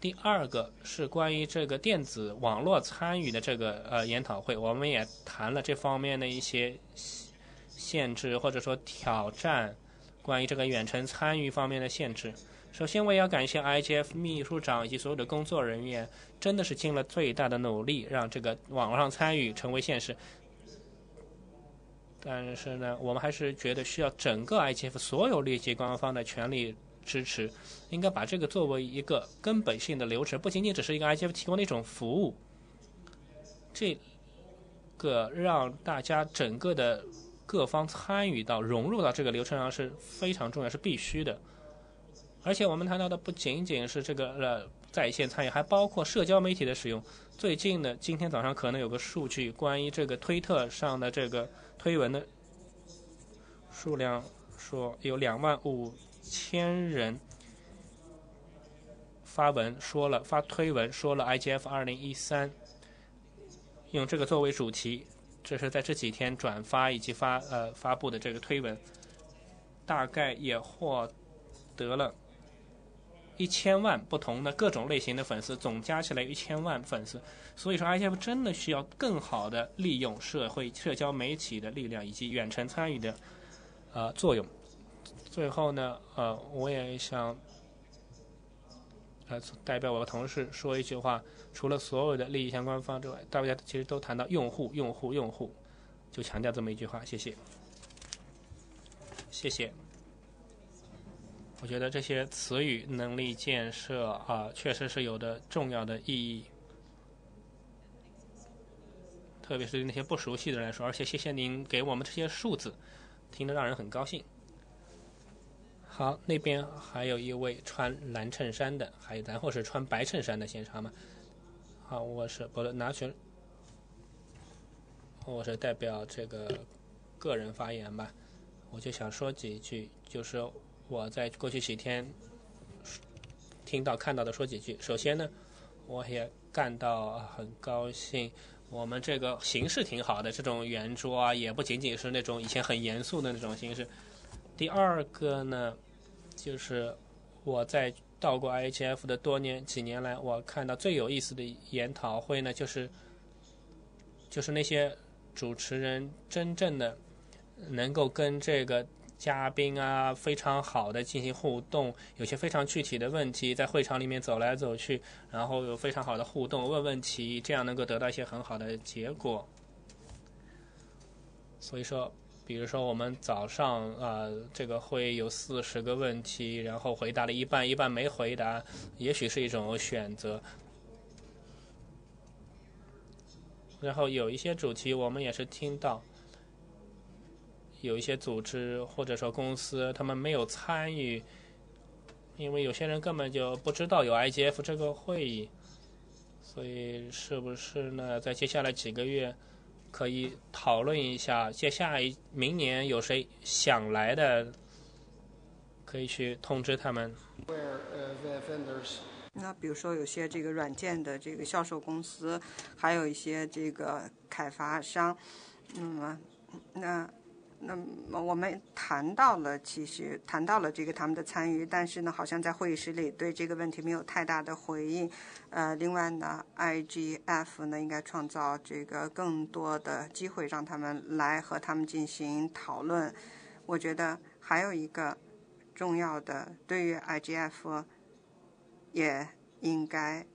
第二个是关于这个电子网络参与的这个呃研讨会，我们也谈了这方面的一些。限制或者说挑战，关于这个远程参与方面的限制。首先，我也要感谢 IGF 秘书长以及所有的工作人员，真的是尽了最大的努力，让这个网上参与成为现实。但是呢，我们还是觉得需要整个 IGF 所有利益官方的全力支持，应该把这个作为一个根本性的流程，不仅仅只是一个 IGF 提供的一种服务。这个让大家整个的。各方参与到融入到这个流程上是非常重要，是必须的。而且我们谈到的不仅仅是这个呃在线参与，还包括社交媒体的使用。最近的今天早上可能有个数据，关于这个推特上的这个推文的数量，说有两万五千人发文说了发推文说了 IGF 二零一三，用这个作为主题。这是在这几天转发以及发呃发布的这个推文，大概也获得了一千万不同的各种类型的粉丝，总加起来一千万粉丝。所以说，IGF 真的需要更好的利用社会社交媒体的力量以及远程参与的呃作用。最后呢，呃，我也想。代表我的同事说一句话：除了所有的利益相关方之外，大家其实都谈到用户、用户、用户，就强调这么一句话。谢谢，谢谢。我觉得这些词语能力建设啊，确实是有的重要的意义，特别是对那些不熟悉的人来说。而且谢谢您给我们这些数字，听得让人很高兴。好，那边还有一位穿蓝衬衫的，还有然后是穿白衬衫的现场吗？好，我是不拿全，我是代表这个个人发言吧，我就想说几句，就是我在过去几天听到看到的说几句。首先呢，我也感到很高兴，我们这个形式挺好的，这种圆桌啊，也不仅仅是那种以前很严肃的那种形式。第二个呢，就是我在到过 IHF 的多年几年来，我看到最有意思的研讨会呢，就是就是那些主持人真正的能够跟这个嘉宾啊非常好的进行互动，有些非常具体的问题，在会场里面走来走去，然后有非常好的互动，问问题，这样能够得到一些很好的结果。所以说。比如说，我们早上啊，这个会有四十个问题，然后回答了一半，一半没回答，也许是一种选择。然后有一些主题，我们也是听到，有一些组织或者说公司，他们没有参与，因为有些人根本就不知道有 IGF 这个会议，所以是不是呢？在接下来几个月。可以讨论一下，接下来明年有谁想来的，可以去通知他们。那比如说有些这个软件的这个销售公司，还有一些这个开发商，嗯那。那么我们谈到了，其实谈到了这个他们的参与，但是呢，好像在会议室里对这个问题没有太大的回应。呃，另外呢，IGF 呢应该创造这个更多的机会，让他们来和他们进行讨论。我觉得还有一个重要的，对于 IGF 也应该。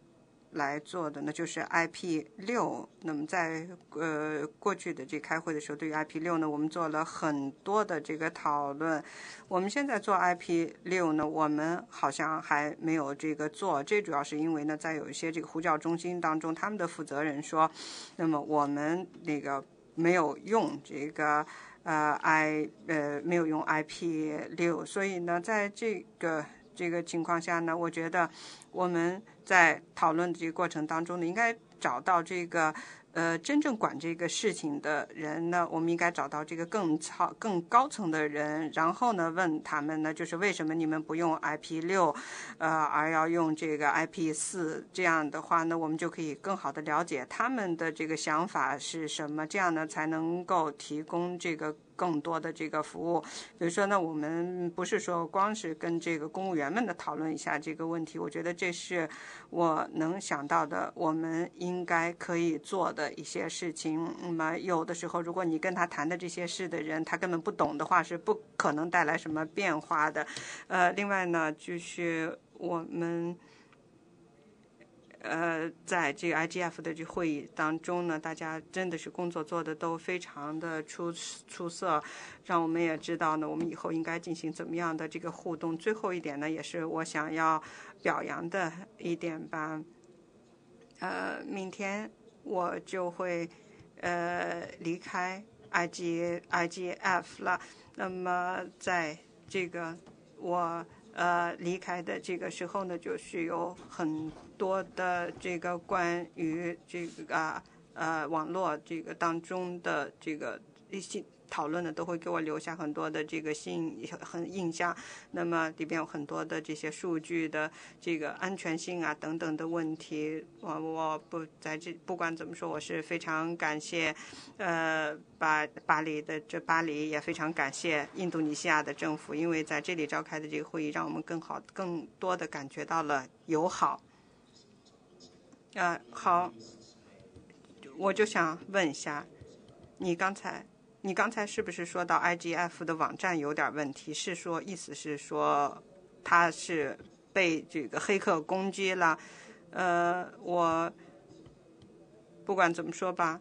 来做的呢，就是 IP 六。那么在呃过去的这开会的时候，对于 IP 六呢，我们做了很多的这个讨论。我们现在做 IP 六呢，我们好像还没有这个做。这主要是因为呢，在有一些这个呼叫中心当中，他们的负责人说，那么我们那个没有用这个呃 I 呃没有用 IP 六，所以呢，在这个。这个情况下呢，我觉得我们在讨论的这个过程当中呢，应该找到这个呃真正管这个事情的人呢，我们应该找到这个更操更高层的人，然后呢问他们呢，就是为什么你们不用 IP 六，呃而要用这个 IP 四？这样的话呢，我们就可以更好的了解他们的这个想法是什么，这样呢才能够提供这个。更多的这个服务，比如说呢，我们不是说光是跟这个公务员们的讨论一下这个问题，我觉得这是我能想到的，我们应该可以做的一些事情。那么有的时候，如果你跟他谈的这些事的人，他根本不懂的话，是不可能带来什么变化的。呃，另外呢，就是我们。呃，在这个 IGF 的这会议当中呢，大家真的是工作做的都非常的出出色，让我们也知道呢，我们以后应该进行怎么样的这个互动。最后一点呢，也是我想要表扬的一点吧。呃，明天我就会呃离开 IG IGF 了。那么在这个我。呃，离开的这个时候呢，就是有很多的这个关于这个呃网络这个当中的这个一些。讨论的都会给我留下很多的这个信很印象，那么里边有很多的这些数据的这个安全性啊等等的问题，我我不在这不管怎么说，我是非常感谢，呃巴巴黎的这巴黎也非常感谢印度尼西亚的政府，因为在这里召开的这个会议，让我们更好更多的感觉到了友好。啊好，我就想问一下，你刚才。你刚才是不是说到 IGF 的网站有点问题？是说意思是说它是被这个黑客攻击了？呃，我不管怎么说吧，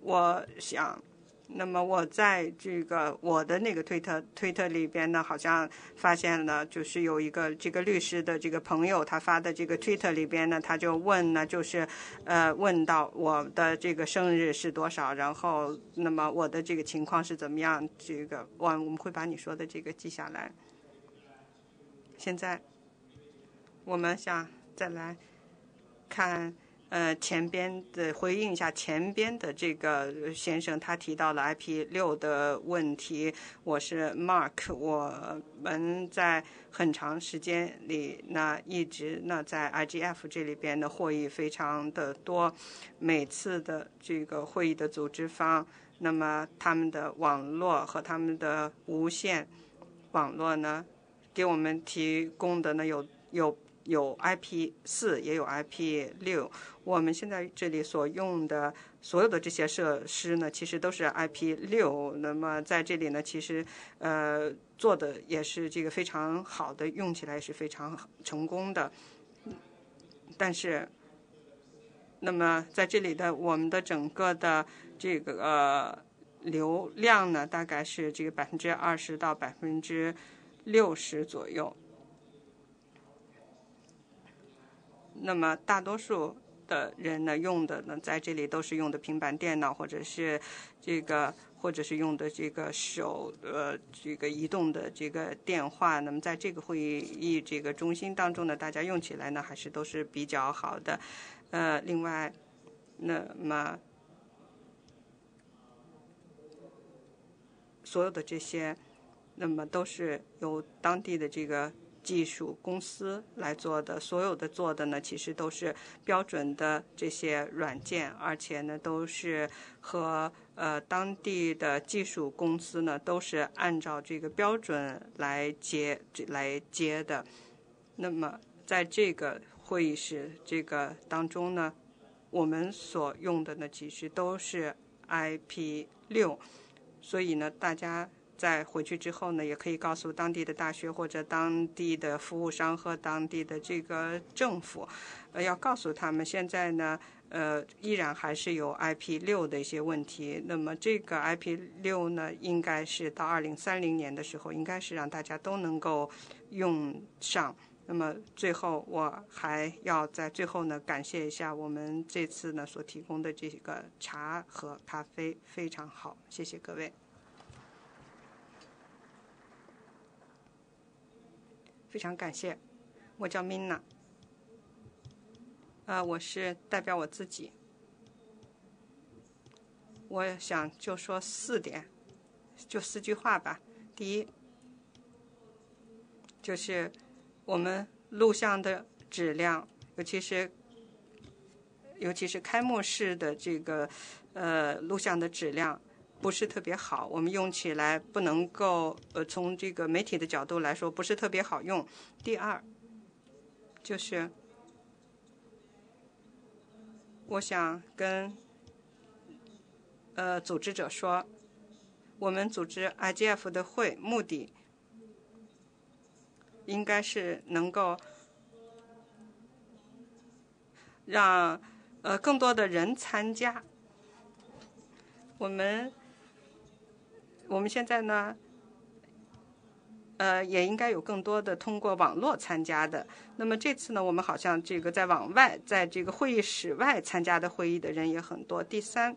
我想。那么我在这个我的那个推特推特里边呢，好像发现了，就是有一个这个律师的这个朋友，他发的这个推特里边呢，他就问呢，就是呃问到我的这个生日是多少，然后那么我的这个情况是怎么样？这个我我们会把你说的这个记下来。现在我们想再来看呃，前边的回应一下前边的这个先生，他提到了 IP 六的问题。我是 Mark，我们在很长时间里那，一直呢在 IGF 这里边的会议非常的多，每次的这个会议的组织方，那么他们的网络和他们的无线网络呢，给我们提供的呢有有。有 IP 四，也有 IP 六。我们现在这里所用的所有的这些设施呢，其实都是 IP 六。那么在这里呢，其实呃做的也是这个非常好的，用起来也是非常成功的。但是，那么在这里的我们的整个的这个呃流量呢，大概是这个百分之二十到百分之六十左右。那么大多数的人呢，用的呢，在这里都是用的平板电脑，或者是这个，或者是用的这个手呃这个移动的这个电话。那么在这个会议这个中心当中呢，大家用起来呢，还是都是比较好的。呃，另外，那么所有的这些，那么都是由当地的这个。技术公司来做的，所有的做的呢，其实都是标准的这些软件，而且呢，都是和呃当地的技术公司呢，都是按照这个标准来接来接的。那么在这个会议室这个当中呢，我们所用的呢，其实都是 IP 六，所以呢，大家。在回去之后呢，也可以告诉当地的大学或者当地的服务商和当地的这个政府，呃，要告诉他们现在呢，呃，依然还是有 IP 六的一些问题。那么这个 IP 六呢，应该是到二零三零年的时候，应该是让大家都能够用上。那么最后我还要在最后呢，感谢一下我们这次呢所提供的这个茶和咖啡，非常好，谢谢各位。非常感谢，我叫 Minna，呃，我是代表我自己，我想就说四点，就四句话吧。第一，就是我们录像的质量，尤其是尤其是开幕式的这个呃录像的质量。不是特别好，我们用起来不能够呃，从这个媒体的角度来说不是特别好用。第二，就是我想跟呃组织者说，我们组织 IGF 的会目的应该是能够让呃更多的人参加我们。我们现在呢，呃，也应该有更多的通过网络参加的。那么这次呢，我们好像这个在往外，在这个会议室外参加的会议的人也很多。第三，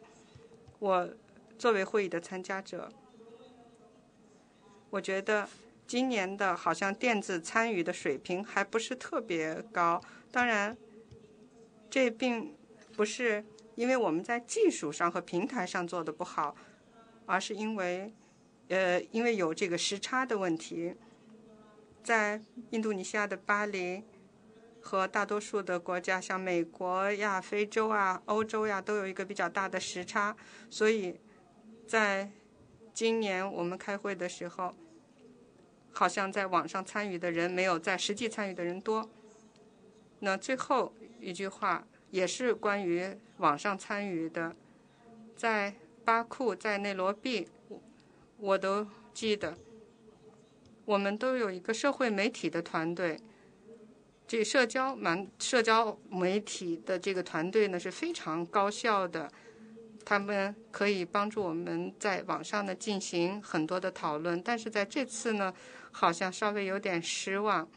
我作为会议的参加者，我觉得今年的好像电子参与的水平还不是特别高。当然，这并不是因为我们在技术上和平台上做的不好。而是因为，呃，因为有这个时差的问题，在印度尼西亚的巴黎和大多数的国家，像美国呀、非洲啊、欧洲呀，都有一个比较大的时差，所以，在今年我们开会的时候，好像在网上参与的人没有在实际参与的人多。那最后一句话也是关于网上参与的，在。巴库在内罗毕，我都记得。我们都有一个社会媒体的团队，这社交蛮社交媒体的这个团队呢是非常高效的，他们可以帮助我们在网上呢进行很多的讨论。但是在这次呢，好像稍微有点失望，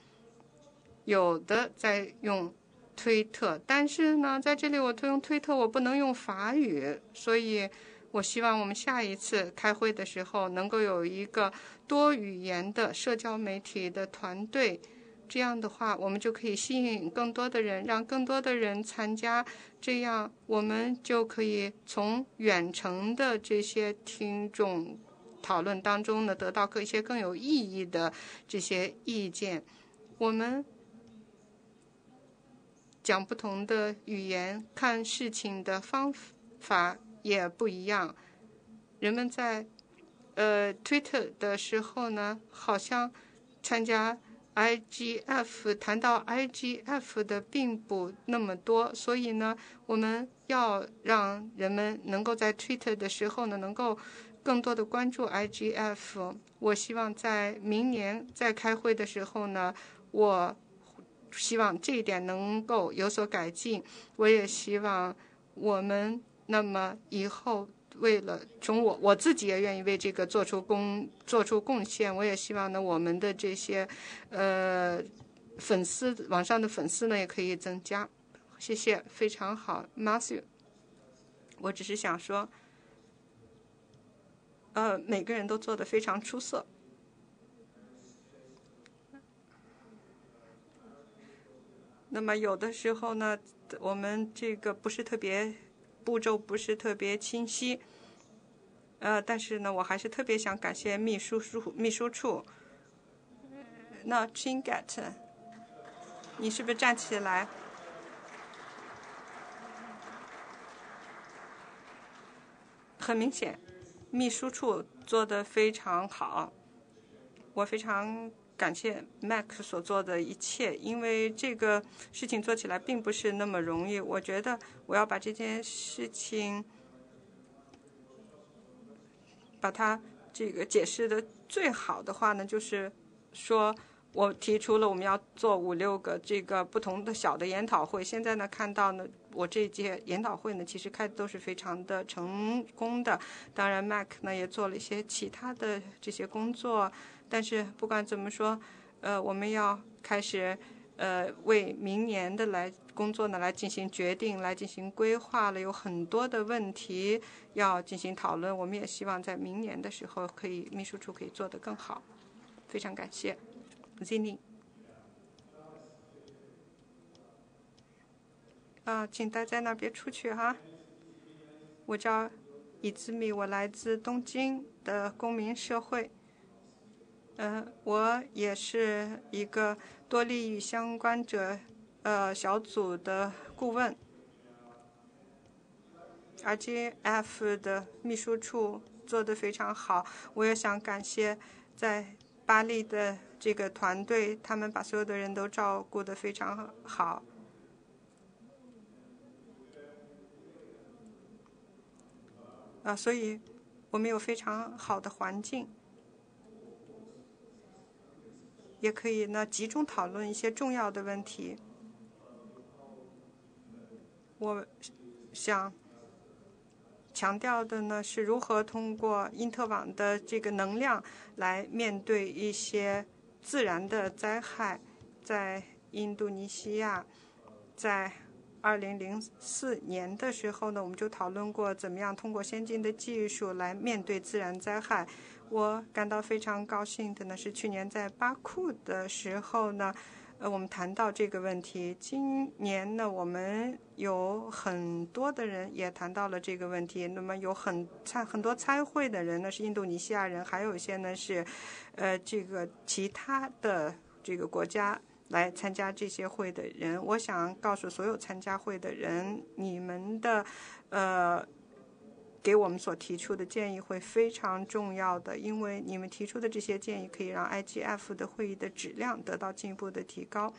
有的在用推特，但是呢，在这里我推用推特，我不能用法语，所以。我希望我们下一次开会的时候，能够有一个多语言的社交媒体的团队，这样的话，我们就可以吸引更多的人，让更多的人参加，这样我们就可以从远程的这些听众讨论当中呢，得到一些更有意义的这些意见。我们讲不同的语言，看事情的方法也不一样。人们在呃 Twitter 的时候呢，好像参加 IGF 谈到 IGF 的并不那么多，所以呢，我们要让人们能够在 Twitter 的时候呢，能够更多的关注 IGF。我希望在明年在开会的时候呢。我希望这一点能够有所改进。我也希望我们那么以后为了从我我自己也愿意为这个做出贡做出贡献。我也希望呢，我们的这些呃粉丝网上的粉丝呢也可以增加。谢谢，非常好，Matthew。我只是想说，呃，每个人都做得非常出色。那么有的时候呢，我们这个不是特别步骤不是特别清晰，呃，但是呢，我还是特别想感谢秘书处秘书处。那 Chingat，你是不是站起来？很明显，秘书处做的非常好，我非常。感谢 Mac 所做的一切，因为这个事情做起来并不是那么容易。我觉得我要把这件事情把它这个解释的最好的话呢，就是说我提出了我们要做五六个这个不同的小的研讨会。现在呢，看到呢，我这届研讨会呢，其实开的都是非常的成功的。当然，Mac 呢也做了一些其他的这些工作。但是不管怎么说，呃，我们要开始，呃，为明年的来工作呢来进行决定，来进行规划了。有很多的问题要进行讨论。我们也希望在明年的时候，可以秘书处可以做得更好。非常感谢 z i n n y 啊，请待在那儿，别出去哈。我叫伊兹米，我来自东京的公民社会。嗯，我也是一个多利益相关者呃小组的顾问，RGF 的秘书处做得非常好。我也想感谢在巴黎的这个团队，他们把所有的人都照顾得非常好。啊，所以我们有非常好的环境。也可以呢，集中讨论一些重要的问题。我想强调的呢，是如何通过因特网的这个能量来面对一些自然的灾害。在印度尼西亚，在二零零四年的时候呢，我们就讨论过怎么样通过先进的技术来面对自然灾害。我感到非常高兴的呢，是去年在巴库的时候呢，呃，我们谈到这个问题。今年呢，我们有很多的人也谈到了这个问题。那么有很参很多参会的人呢是印度尼西亚人，还有一些呢是，呃，这个其他的这个国家来参加这些会的人。我想告诉所有参加会的人，你们的，呃。给我们所提出的建议会非常重要的，因为你们提出的这些建议可以让 IGF 的会议的质量得到进一步的提高。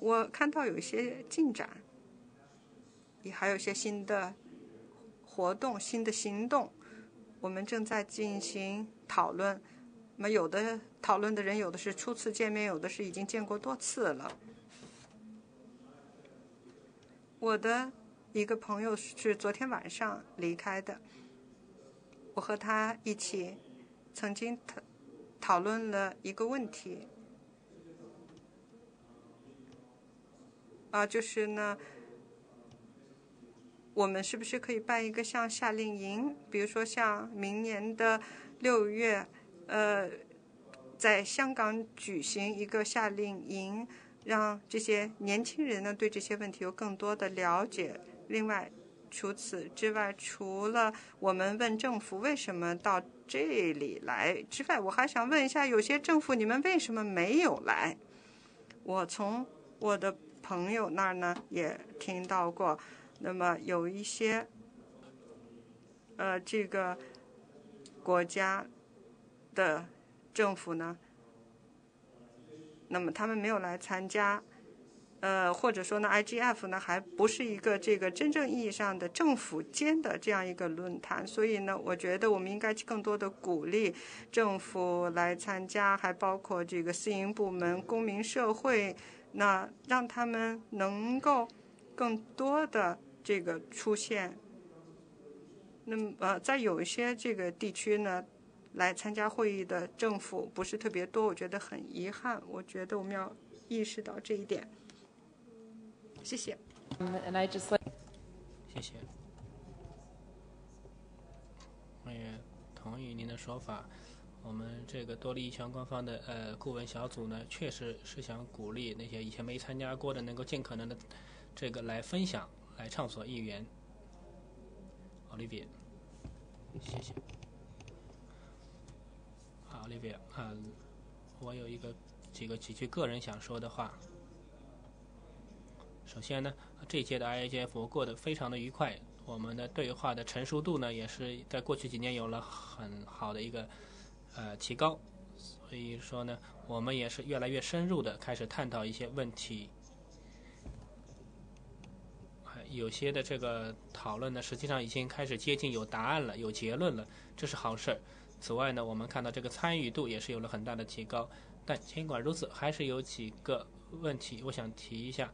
我看到有一些进展，也还有一些新的活动、新的行动，我们正在进行讨论。那么，有的讨论的人有的是初次见面，有的是已经见过多次了。我的一个朋友是昨天晚上离开的。我和他一起曾经讨讨论了一个问题，啊，就是呢，我们是不是可以办一个像夏令营，比如说像明年的六月呃，在香港举行一个夏令营，让这些年轻人呢对这些问题有更多的了解。另外，除此之外，除了我们问政府为什么到这里来之外，我还想问一下，有些政府你们为什么没有来？我从我的朋友那儿呢也听到过，那么有一些，呃，这个国家的政府呢，那么他们没有来参加。呃，或者说呢，IGF 呢还不是一个这个真正意义上的政府间的这样一个论坛，所以呢，我觉得我们应该更多的鼓励政府来参加，还包括这个私营部门、公民社会，那让他们能够更多的这个出现。那么呃，在有一些这个地区呢，来参加会议的政府不是特别多，我觉得很遗憾。我觉得我们要意识到这一点。谢谢。And I just like 谢谢。我也同意您的说法。我们这个多利益相关方的呃顾问小组呢，确实是想鼓励那些以前没参加过的，能够尽可能的这个来分享，来畅所欲言。Olivia，谢谢。这边啊，我有一个几个几句个人想说的话。首先呢，这届的 IAGF 过得非常的愉快，我们的对话的成熟度呢，也是在过去几年有了很好的一个呃提高，所以说呢，我们也是越来越深入的开始探讨一些问题，有些的这个讨论呢，实际上已经开始接近有答案了，有结论了，这是好事儿。此外呢，我们看到这个参与度也是有了很大的提高，但尽管如此，还是有几个问题我想提一下。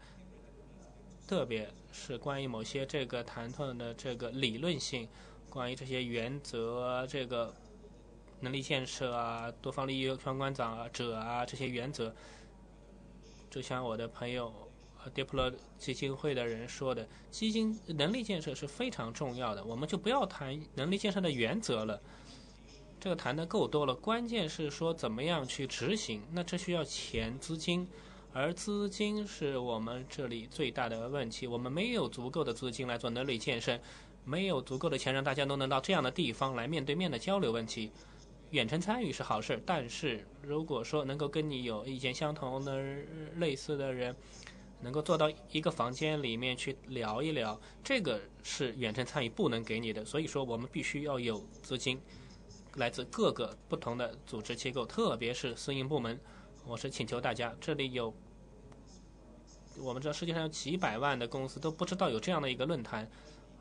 特别是关于某些这个谈论的这个理论性，关于这些原则、这个能力建设啊、多方利益相关长者啊这些原则，就像我的朋友 Diplo 基金会的人说的，基金能力建设是非常重要的，我们就不要谈能力建设的原则了，这个谈的够多了，关键是说怎么样去执行，那这需要钱资金。而资金是我们这里最大的问题，我们没有足够的资金来做能力建设，没有足够的钱让大家都能到这样的地方来面对面的交流问题。远程参与是好事，但是如果说能够跟你有意见相同的类似的人，能够坐到一个房间里面去聊一聊，这个是远程参与不能给你的。所以说，我们必须要有资金，来自各个不同的组织机构，特别是私营部门。我是请求大家，这里有，我们知道世界上有几百万的公司都不知道有这样的一个论坛，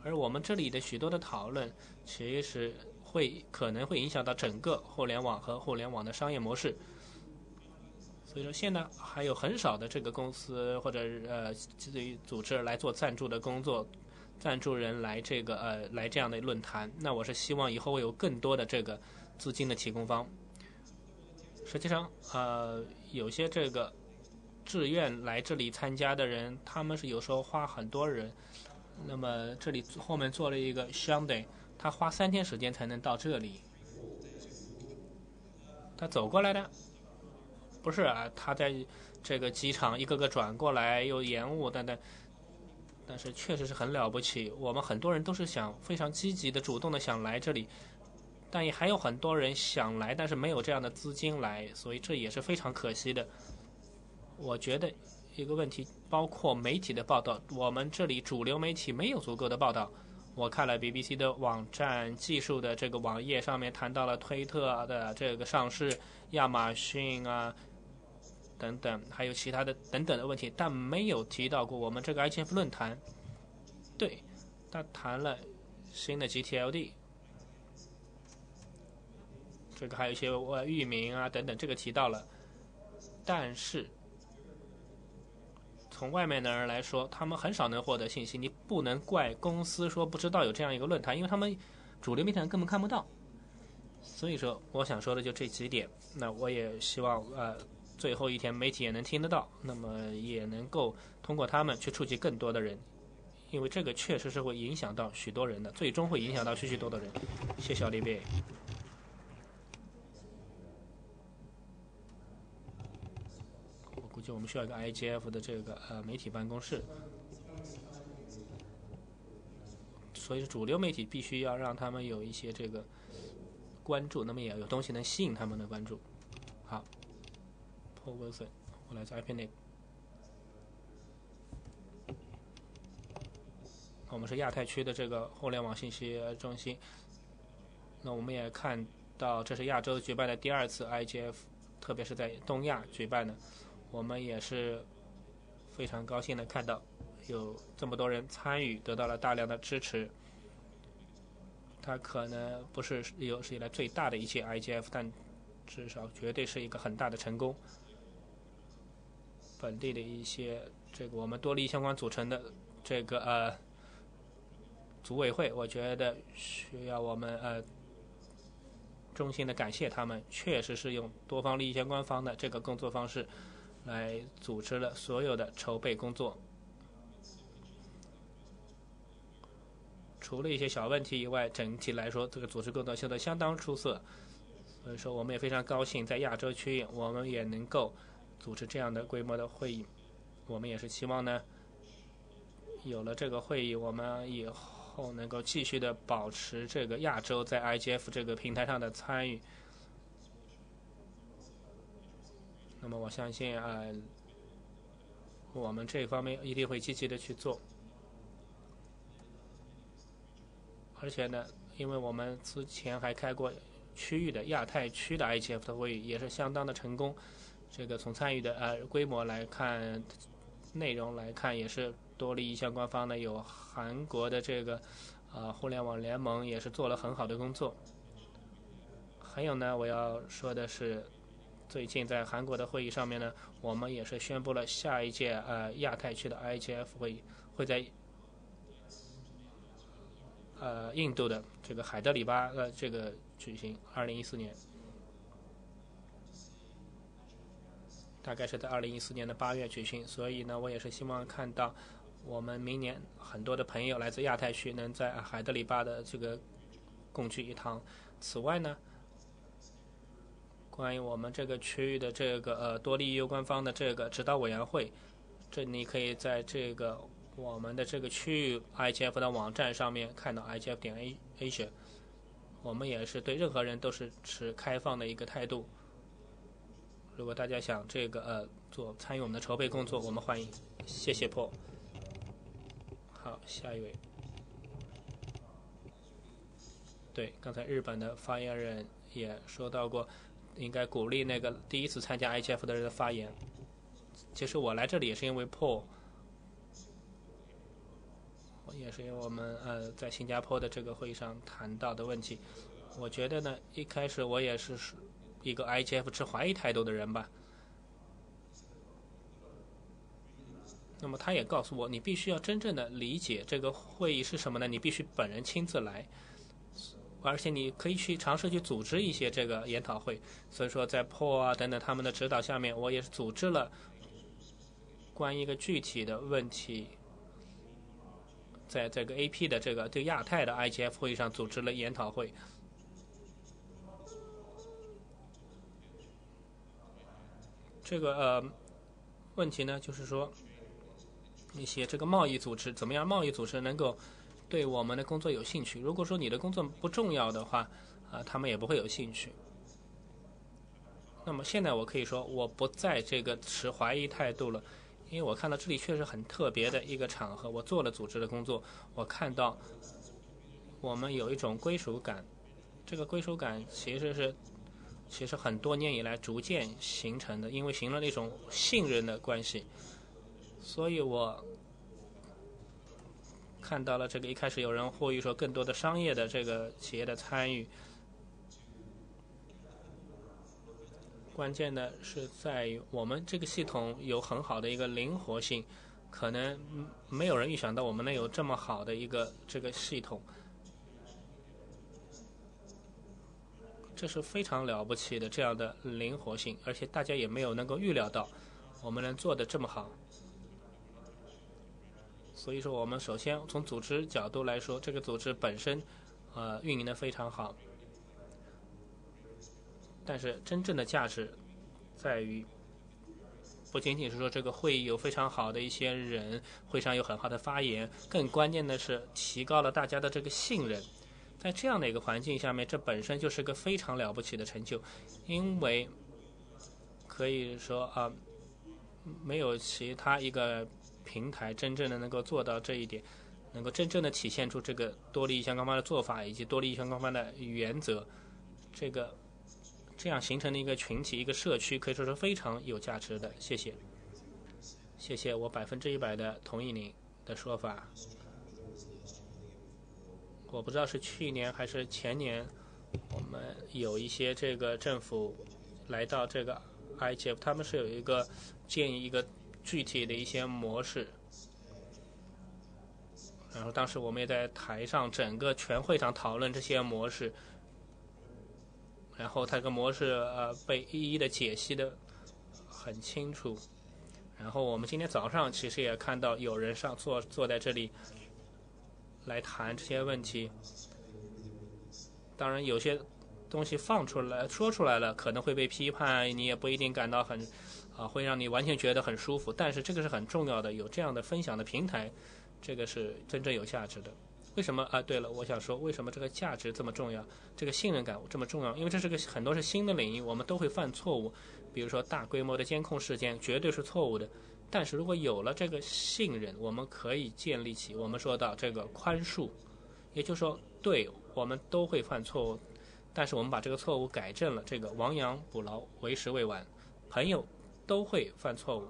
而我们这里的许多的讨论，其实会可能会影响到整个互联网和互联网的商业模式。所以说，现在还有很少的这个公司或者呃组织来做赞助的工作，赞助人来这个呃来这样的论坛。那我是希望以后会有更多的这个资金的提供方。实际上，呃，有些这个志愿来这里参加的人，他们是有时候花很多人。那么这里后面做了一个 Sunday，他花三天时间才能到这里。他走过来的，不是啊，他在这个机场一个个转过来又延误等等。但是确实是很了不起，我们很多人都是想非常积极的、主动的想来这里。但也还有很多人想来，但是没有这样的资金来，所以这也是非常可惜的。我觉得一个问题包括媒体的报道，我们这里主流媒体没有足够的报道。我看了 BBC 的网站技术的这个网页上面谈到了推特的这个上市、亚马逊啊等等，还有其他的等等的问题，但没有提到过我们这个 I T F 论坛。对，他谈了新的 GTLD。这个还有一些呃域名啊等等，这个提到了，但是从外面的人来说，他们很少能获得信息。你不能怪公司说不知道有这样一个论坛，因为他们主流媒体根本看不到。所以说，我想说的就这几点。那我也希望呃最后一天媒体也能听得到，那么也能够通过他们去触及更多的人，因为这个确实是会影响到许多人的，最终会影响到许许多的人。谢谢小李贝。我估计我们需要一个 IGF 的这个呃媒体办公室。所以主流媒体必须要让他们有一些这个关注，那么也要有东西能吸引他们的关注。好。Wilson，我来自 IP n e t。我们是亚太区的这个互联网信息中心。那我们也看到，这是亚洲举办的第二次 IGF，特别是在东亚举办的，我们也是非常高兴的看到有这么多人参与，得到了大量的支持。它可能不是有史以来最大的一届 IGF，但至少绝对是一个很大的成功。本地的一些这个我们多利益相关组成的这个呃。组委会，我觉得需要我们呃衷心的感谢他们，确实是用多方利益相关方的这个工作方式来组织了所有的筹备工作。除了一些小问题以外，整体来说这个组织工作做得相当出色。所以说，我们也非常高兴在亚洲区域，我们也能够组织这样的规模的会议。我们也是希望呢，有了这个会议，我们以后。能够继续的保持这个亚洲在 IGF 这个平台上的参与，那么我相信啊，我们这方面一定会积极的去做，而且呢，因为我们之前还开过区域的亚太区的 IGF 的会议，也是相当的成功，这个从参与的呃规模来看，内容来看也是。多利益相关方呢，有韩国的这个啊互联网联盟也是做了很好的工作。还有呢，我要说的是，最近在韩国的会议上面呢，我们也是宣布了下一届呃亚太区的 IGF 会议会在呃印度的这个海德里巴呃这个举行，二零一四年，大概是在二零一四年的八月举行。所以呢，我也是希望看到。我们明年很多的朋友来自亚太区，能在海德里巴的这个共聚一堂。此外呢，关于我们这个区域的这个呃多利益攸关方的这个指导委员会，这你可以在这个我们的这个区域 IGF 的网站上面看到 IGF 点 A Asia。我们也是对任何人都是持开放的一个态度。如果大家想这个呃做参与我们的筹备工作，我们欢迎。谢谢 Paul。好，下一位。对，刚才日本的发言人也说到过，应该鼓励那个第一次参加 IGF 的人的发言。其实我来这里也是因为 Paul，也是因为我们呃在新加坡的这个会议上谈到的问题。我觉得呢，一开始我也是一个 IGF 持怀疑态度的人吧。那么他也告诉我，你必须要真正的理解这个会议是什么呢？你必须本人亲自来，而且你可以去尝试去组织一些这个研讨会。所以说，在 Paul 啊等等他们的指导下面，我也是组织了关于一个具体的问题，在这个 AP 的这个对亚太的 IGF 会议上组织了研讨会。这个呃问题呢，就是说。一些这个贸易组织怎么样？贸易组织能够对我们的工作有兴趣？如果说你的工作不重要的话，啊，他们也不会有兴趣。那么现在我可以说，我不在这个持怀疑态度了，因为我看到这里确实很特别的一个场合。我做了组织的工作，我看到我们有一种归属感。这个归属感其实是其实很多年以来逐渐形成的，因为形成了一种信任的关系。所以我看到了这个一开始有人呼吁说更多的商业的这个企业的参与，关键的是在于我们这个系统有很好的一个灵活性，可能没有人预想到我们能有这么好的一个这个系统，这是非常了不起的这样的灵活性，而且大家也没有能够预料到我们能做的这么好。所以说，我们首先从组织角度来说，这个组织本身，呃，运营的非常好。但是真正的价值，在于不仅仅是说这个会议有非常好的一些人，会上有很好的发言，更关键的是提高了大家的这个信任。在这样的一个环境下面，这本身就是个非常了不起的成就，因为可以说啊，没有其他一个平台真正的能够做到这一点，能够真正的体现出这个多利益相关方的做法以及多利益相关方的原则，这个这样形成的一个群体、一个社区，可以说是非常有价值的。谢谢，谢谢，我百分之一百的同意您的说法。我不知道是去年还是前年，我们有一些这个政府来到这个 IGF，他们是有一个建议一个具体的一些模式，然后当时我们也在台上整个全会上讨论这些模式，然后它这个模式呃被一一的解析的很清楚，然后我们今天早上其实也看到有人上坐坐在这里。来谈这些问题，当然有些东西放出来说出来了，可能会被批判，你也不一定感到很啊，会让你完全觉得很舒服。但是这个是很重要的，有这样的分享的平台，这个是真正有价值的。为什么啊？对了，我想说，为什么这个价值这么重要？这个信任感这么重要？因为这是个很多是新的领域，我们都会犯错误。比如说大规模的监控事件，绝对是错误的。但是如果有了这个信任，我们可以建立起我们说到这个宽恕，也就是说，对我们都会犯错误，但是我们把这个错误改正了，这个亡羊补牢，为时未晚。朋友都会犯错误，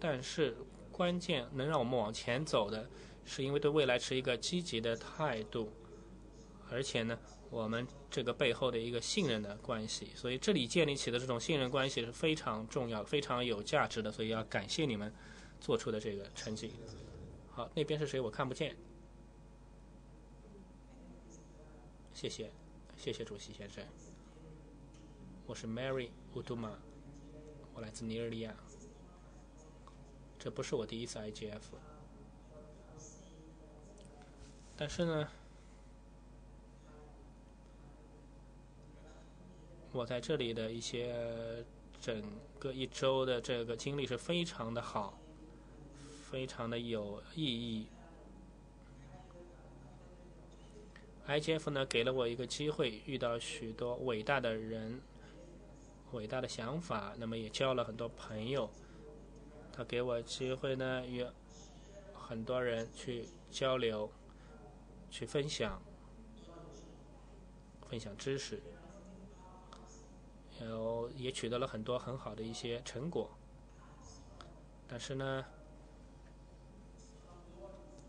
但是关键能让我们往前走的，是因为对未来持一个积极的态度，而且呢。我们这个背后的一个信任的关系，所以这里建立起的这种信任关系是非常重要、非常有价值的，所以要感谢你们做出的这个成绩。好，那边是谁？我看不见。谢谢，谢谢主席先生。我是 Mary Uduma，我来自尼日利亚。这不是我第一次 IGF，但是呢。我在这里的一些整个一周的这个经历是非常的好，非常的有意义。IGF 呢给了我一个机会，遇到许多伟大的人、伟大的想法，那么也交了很多朋友。他给我机会呢与很多人去交流、去分享、分享知识。然后也取得了很多很好的一些成果，但是呢，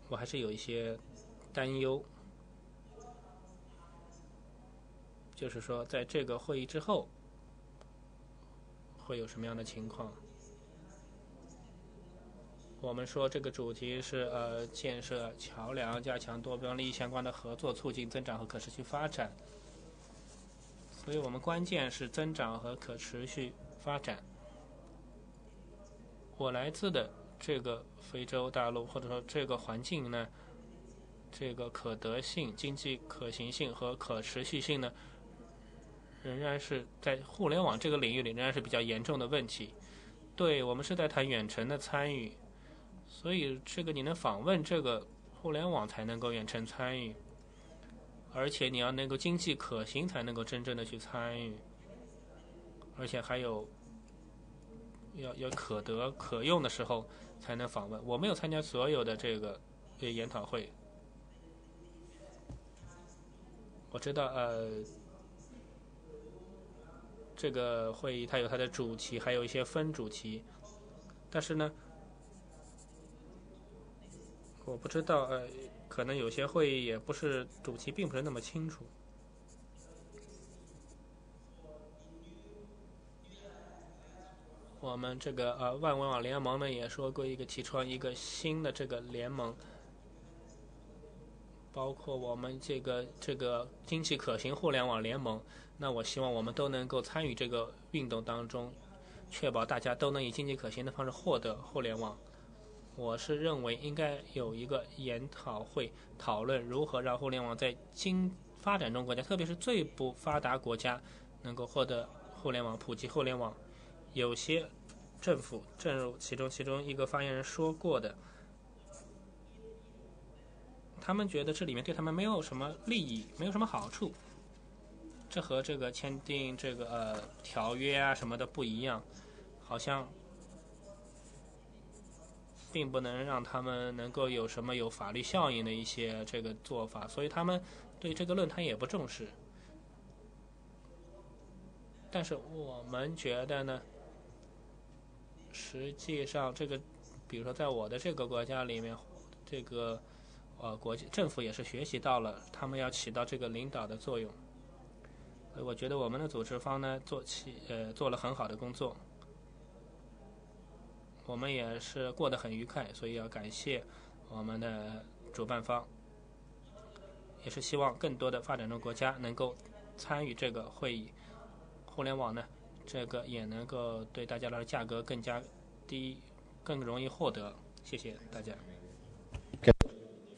我还是有一些担忧，就是说在这个会议之后会有什么样的情况？我们说这个主题是呃建设桥梁，加强多边利益相关的合作，促进增长和可持续发展。所以我们关键是增长和可持续发展。我来自的这个非洲大陆，或者说这个环境呢，这个可得性、经济可行性和可持续性呢，仍然是在互联网这个领域里仍然是比较严重的问题。对我们是在谈远程的参与，所以这个你能访问这个互联网才能够远程参与。而且你要能够经济可行，才能够真正的去参与，而且还有要要可得可用的时候才能访问。我没有参加所有的这个研讨会，我知道呃，这个会议它有它的主题，还有一些分主题，但是呢，我不知道呃。可能有些会议也不是主题，并不是那么清楚。我们这个呃万维网联盟呢也说过一个提创一个新的这个联盟，包括我们这个这个经济可行互联网联盟。那我希望我们都能够参与这个运动当中，确保大家都能以经济可行的方式获得互联网。我是认为应该有一个研讨会，讨论如何让互联网在经发展中国家，特别是最不发达国家，能够获得互联网、普及互联网，有些政府，正如其中其中一个发言人说过的，他们觉得这里面对他们没有什么利益，没有什么好处。这和这个签订这个呃条约啊什么的不一样，好像并不能让他们能够有什么有法律效应的一些这个做法，所以他们对这个论坛也不重视。但是我们觉得呢，实际上这个，比如说在我的这个国家里面，这个呃国际政府也是学习到了，他们要起到这个领导的作用。我觉得我们的组织方呢做起呃做了很好的工作，我们也是过得很愉快，所以要感谢我们的主办方，也是希望更多的发展中国家能够参与这个会议。互联网呢，这个也能够对大家来说价格更加低，更容易获得。谢谢大家。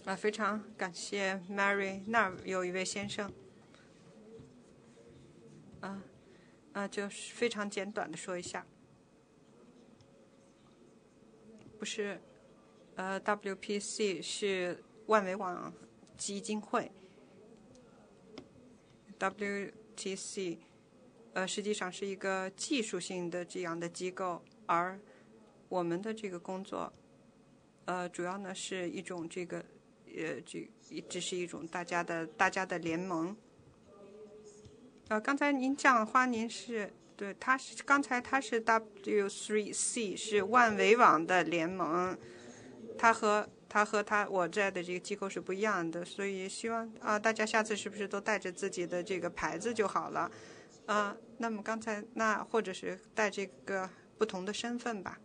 啊，非常感谢 Mary。那儿有一位先生。啊，啊，就是非常简短的说一下，不是，呃，WPC 是万维网基金会，WTC，呃，实际上是一个技术性的这样的机构，而我们的这个工作，呃，主要呢是一种这个，呃，这这是一种大家的大家的联盟。呃，刚才您讲话，您是对，他是刚才他是 W3C 是万维网的联盟，他和他和他我在的这个机构是不一样的，所以希望啊，大家下次是不是都带着自己的这个牌子就好了？啊，那么刚才那或者是带这个不同的身份吧。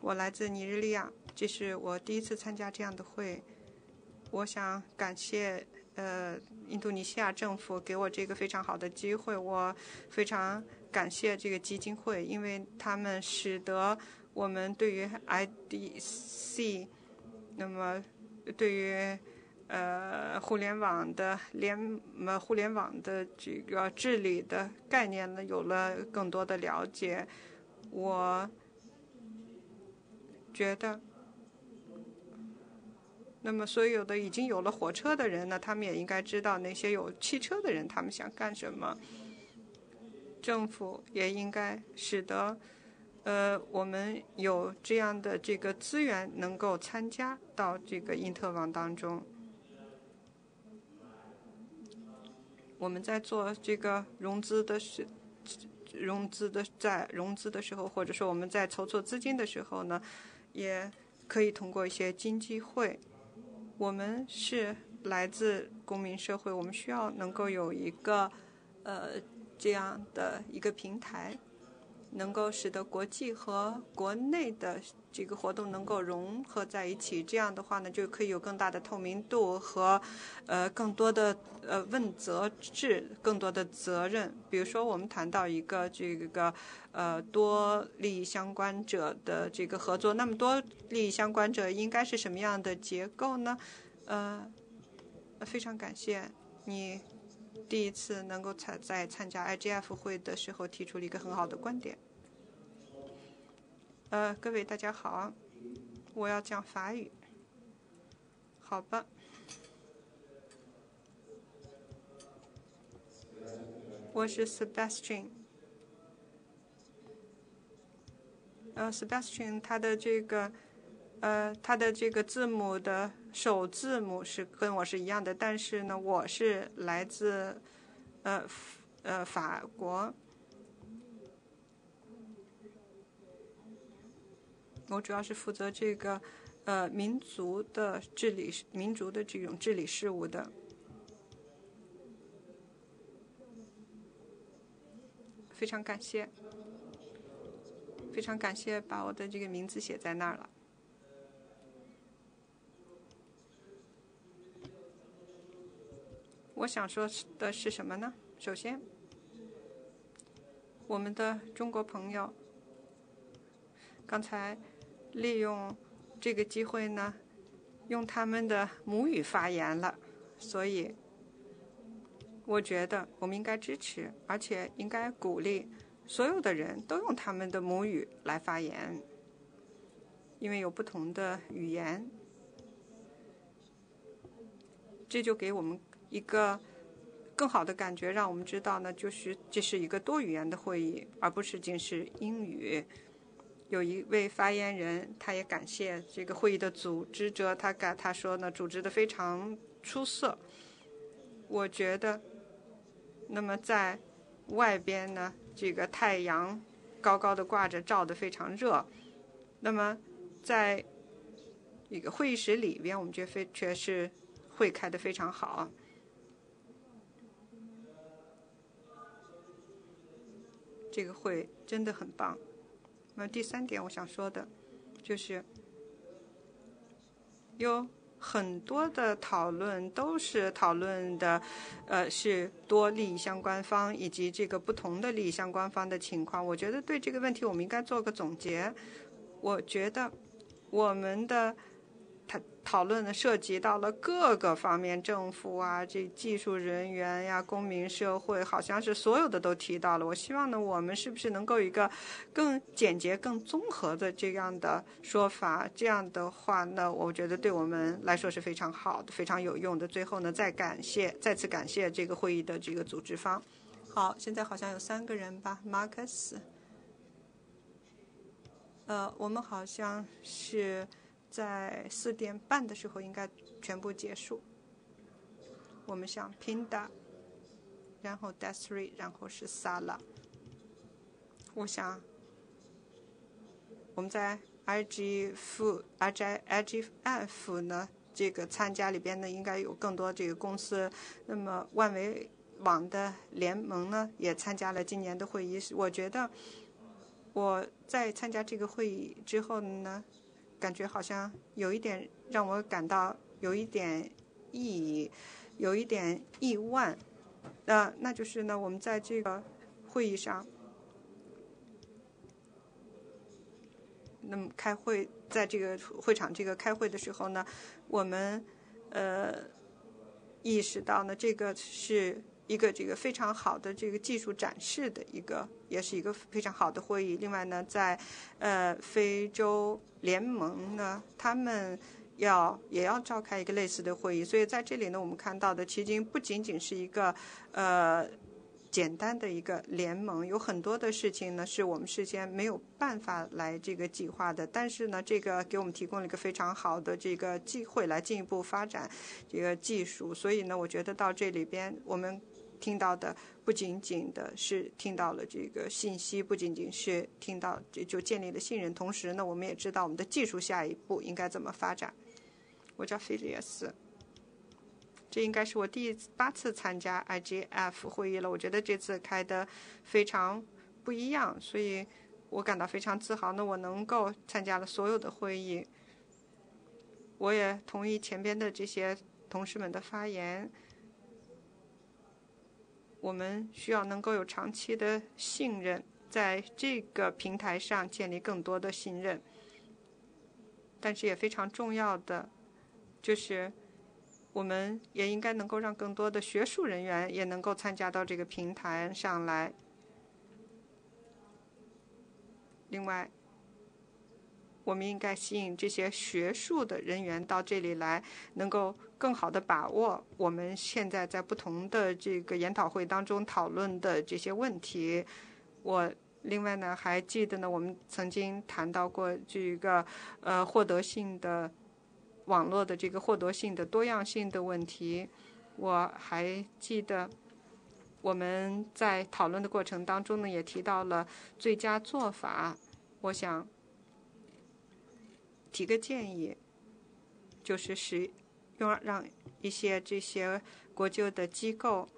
我来自尼日利亚，这是我第一次参加这样的会，我想感谢。呃，印度尼西亚政府给我这个非常好的机会，我非常感谢这个基金会，因为他们使得我们对于 IDC，那么对于呃互联网的联呃互联网的这个治理的概念呢，有了更多的了解。我觉得。那么，所有的已经有了火车的人呢，他们也应该知道那些有汽车的人他们想干什么。政府也应该使得，呃，我们有这样的这个资源能够参加到这个因特网当中。我们在做这个融资的时，融资的在融资的时候，或者说我们在筹措资金的时候呢，也可以通过一些经济会。我们是来自公民社会，我们需要能够有一个呃这样的一个平台，能够使得国际和国内的这个活动能够融合在一起。这样的话呢，就可以有更大的透明度和呃更多的呃问责制，更多的责任。比如说，我们谈到一个这个呃多利益相关者的这个合作，那么多利益相关者应该是什么样的结构呢？呃，非常感谢你第一次能够参在参加 IGF 会的时候提出了一个很好的观点。呃，各位大家好，我要讲法语，好吧？我是 Sebastian，呃，Sebastian 他的这个。呃，它的这个字母的首字母是跟我是一样的，但是呢，我是来自呃呃法国，我主要是负责这个呃民族的治理、民族的这种治理事务的，非常感谢，非常感谢把我的这个名字写在那儿了。我想说的是什么呢？首先，我们的中国朋友刚才利用这个机会呢，用他们的母语发言了，所以我觉得我们应该支持，而且应该鼓励所有的人都用他们的母语来发言，因为有不同的语言，这就给我们一个更好的感觉，让我们知道呢，就是这是一个多语言的会议，而不是仅是英语。有一位发言人，他也感谢这个会议的组织者，他感他说呢，组织的非常出色。我觉得，那么在外边呢，这个太阳高高的挂着，照得非常热。那么在一个会议室里边，我们觉得非却是会开得非常好。这个会真的很棒。那第三点，我想说的，就是有很多的讨论都是讨论的，呃，是多利益相关方以及这个不同的利益相关方的情况。我觉得对这个问题，我们应该做个总结。我觉得我们的。他讨论呢，涉及到了各个方面，政府啊，这技术人员呀，公民社会，好像是所有的都提到了。我希望呢，我们是不是能够一个更简洁、更综合的这样的说法？这样的话呢，我觉得对我们来说是非常好的、非常有用的。最后呢，再感谢，再次感谢这个会议的这个组织方。好，现在好像有三个人吧，Marcus。呃，我们好像是。在四点半的时候应该全部结束。我们想 Pinda，然后 Desri，然后是 Sala。我想我们在 IGF、IG、IGF 呢这个参加里边呢应该有更多这个公司。那么万维网的联盟呢也参加了今年的会议。我觉得我在参加这个会议之后呢。感觉好像有一点让我感到有一点意义，有一点意外。那那就是呢，我们在这个会议上，那么开会，在这个会场这个开会的时候呢，我们呃意识到呢，这个是。一个这个非常好的这个技术展示的一个，也是一个非常好的会议。另外呢，在呃非洲联盟呢，他们要也要召开一个类似的会议。所以在这里呢，我们看到的其实不仅仅是一个呃简单的一个联盟，有很多的事情呢是我们事先没有办法来这个计划的。但是呢，这个给我们提供了一个非常好的这个机会来进一步发展这个技术。所以呢，我觉得到这里边我们。听到的不仅仅的是听到了这个信息，不仅仅是听到就就建立了信任，同时呢，我们也知道我们的技术下一步应该怎么发展。我叫菲利斯，这应该是我第八次参加 IGF 会议了。我觉得这次开的非常不一样，所以我感到非常自豪。那我能够参加了所有的会议，我也同意前边的这些同事们的发言。我们需要能够有长期的信任，在这个平台上建立更多的信任。但是也非常重要的，就是我们也应该能够让更多的学术人员也能够参加到这个平台上来。另外，我们应该吸引这些学术的人员到这里来，能够。更好的把握我们现在在不同的这个研讨会当中讨论的这些问题。我另外呢还记得呢，我们曾经谈到过这个呃获得性的网络的这个获得性的多样性的问题。我还记得我们在讨论的过程当中呢，也提到了最佳做法。我想提个建议，就是使。用让一些这些国际的机构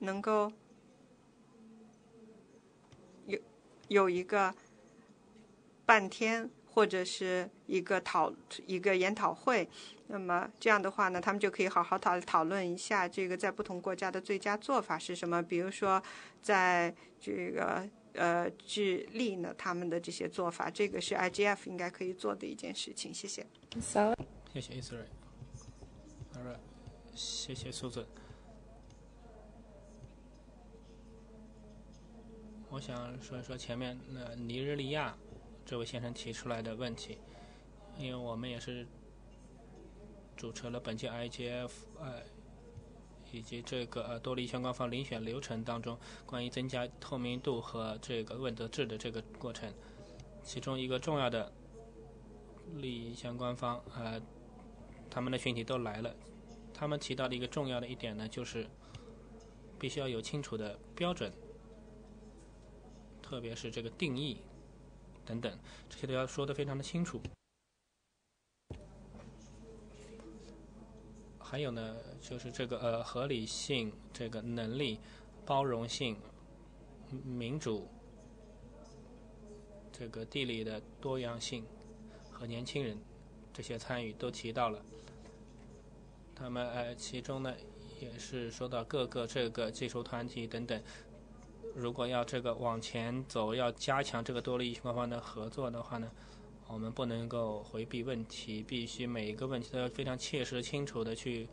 能够有有一个半天或者是一个讨一个研讨会，那么这样的话呢，他们就可以好好讨讨论一下这个在不同国家的最佳做法是什么。比如说，在这个呃智利呢，他们的这些做法，这个是 IGF 应该可以做的一件事情。谢谢。谢谢 Israel，谢谢苏总。我想说一说前面那尼日利亚这位先生提出来的问题，因为我们也是主持了本届 IGF 呃以及这个呃多利相关方遴选流程当中关于增加透明度和这个问责制的这个过程，其中一个重要的利益相关方呃他们的群体都来了，他们提到的一个重要的一点呢，就是必须要有清楚的标准。特别是这个定义等等，这些都要说得非常的清楚。还有呢，就是这个呃合理性、这个能力、包容性、民主、这个地理的多样性和年轻人这些参与都提到了。他们呃其中呢也是说到各个这个技术团体等等。如果要这个往前走，要加强这个多利益双方的合作的话呢，我们不能够回避问题，必须每一个问题都要非常切实、清楚的去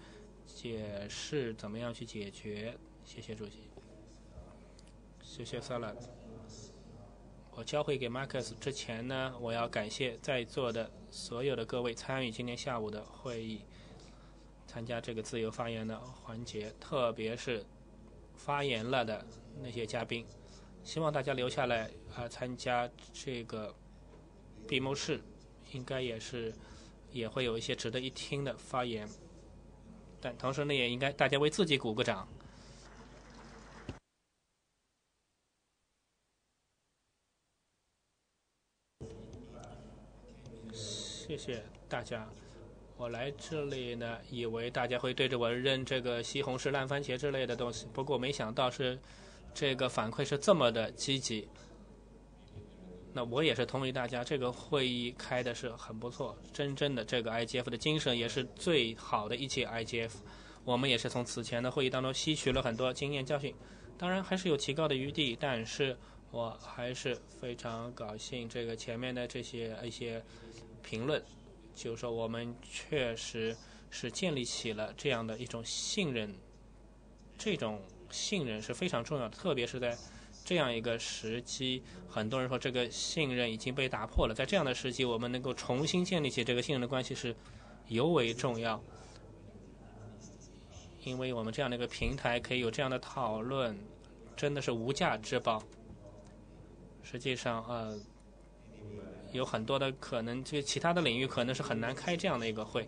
解释怎么样去解决。谢谢主席，谢谢萨拉。我交会给马克思之前呢，我要感谢在座的所有的各位参与今天下午的会议，参加这个自由发言的环节，特别是发言了的。那些嘉宾，希望大家留下来啊，参加这个闭幕式，应该也是也会有一些值得一听的发言。但同时呢，也应该大家为自己鼓个掌。谢谢大家。我来这里呢，以为大家会对着我扔这个西红柿、烂番茄之类的东西，不过没想到是。这个反馈是这么的积极，那我也是同意大家，这个会议开的是很不错，真正的这个 IGF 的精神也是最好的一届 IGF，我们也是从此前的会议当中吸取了很多经验教训，当然还是有提高的余地，但是我还是非常高兴这个前面的这些一些评论，就是说我们确实是建立起了这样的一种信任，这种。信任是非常重要的，特别是在这样一个时机，很多人说这个信任已经被打破了。在这样的时机，我们能够重新建立起这个信任的关系是尤为重要，因为我们这样的一个平台可以有这样的讨论，真的是无价之宝。实际上，呃，有很多的可能，就其他的领域可能是很难开这样的一个会。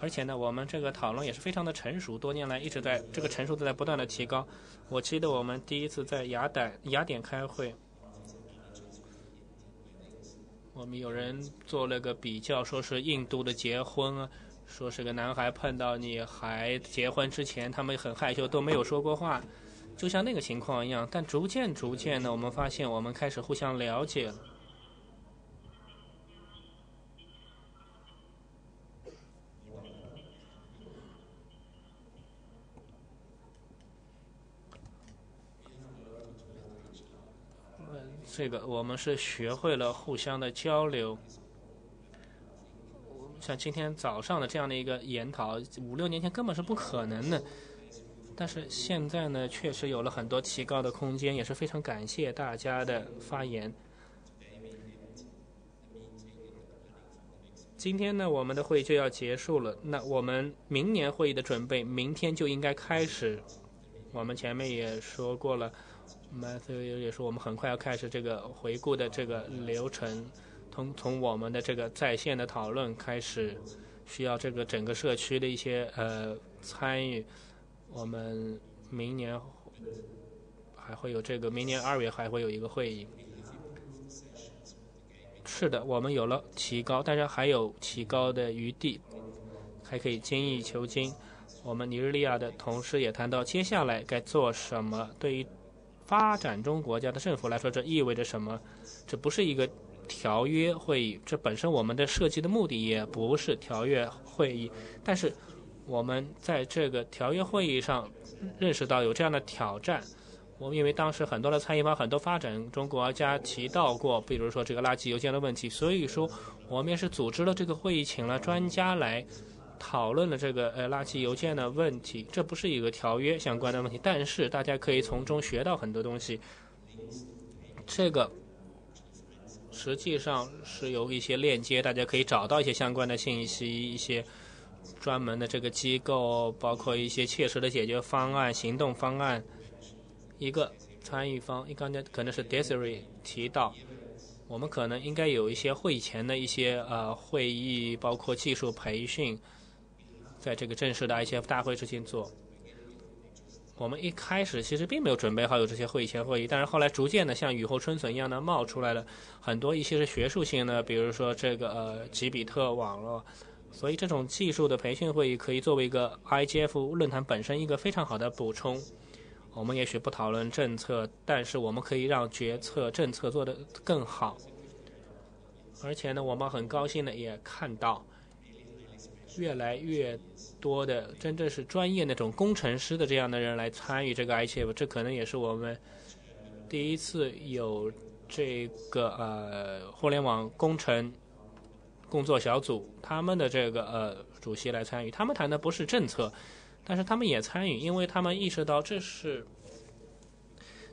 而且呢，我们这个讨论也是非常的成熟，多年来一直在这个成熟度在不断的提高。我记得我们第一次在雅典雅典开会，我们有人做了个比较，说是印度的结婚，说是个男孩碰到女孩结婚之前，他们很害羞，都没有说过话，就像那个情况一样。但逐渐逐渐的，我们发现我们开始互相了解了。这个我们是学会了互相的交流，像今天早上的这样的一个研讨，五六年前根本是不可能的，但是现在呢，确实有了很多提高的空间，也是非常感谢大家的发言。今天呢，我们的会议就要结束了，那我们明年会议的准备，明天就应该开始。我们前面也说过了。Matthew 也是，我们很快要开始这个回顾的这个流程，从从我们的这个在线的讨论开始，需要这个整个社区的一些呃参与。我们明年还会有这个，明年二月还会有一个会议。是的，我们有了提高，但是还有提高的余地，还可以精益求精。我们尼日利亚的同事也谈到接下来该做什么，对于。发展中国家的政府来说，这意味着什么？这不是一个条约会议，这本身我们的设计的目的也不是条约会议。但是，我们在这个条约会议上认识到有这样的挑战。我们因为当时很多的参与方、很多发展中国家提到过，比如说这个垃圾邮件的问题，所以说我们也是组织了这个会议，请了专家来。讨论了这个呃垃圾邮件的问题，这不是一个条约相关的问题，但是大家可以从中学到很多东西。这个实际上是有一些链接，大家可以找到一些相关的信息，一些专门的这个机构，包括一些切实的解决方案、行动方案。一个参与方，刚才可能是 Desiree 提到，我们可能应该有一些会前的一些呃会议，包括技术培训，在这个正式的 ICF 大会之前做。我们一开始其实并没有准备好有这些会议前会议，但是后来逐渐的像雨后春笋一样的冒出来了很多一些是学术性的，比如说这个呃吉比特网络，所以这种技术的培训会议可以作为一个 IGF 论坛本身一个非常好的补充。我们也许不讨论政策，但是我们可以让决策政策做得更好。而且呢，我们很高兴的也看到越来越。多的真正是专业那种工程师的这样的人来参与这个 ICF，这可能也是我们第一次有这个呃互联网工程工作小组他们的这个呃主席来参与。他们谈的不是政策，但是他们也参与，因为他们意识到这是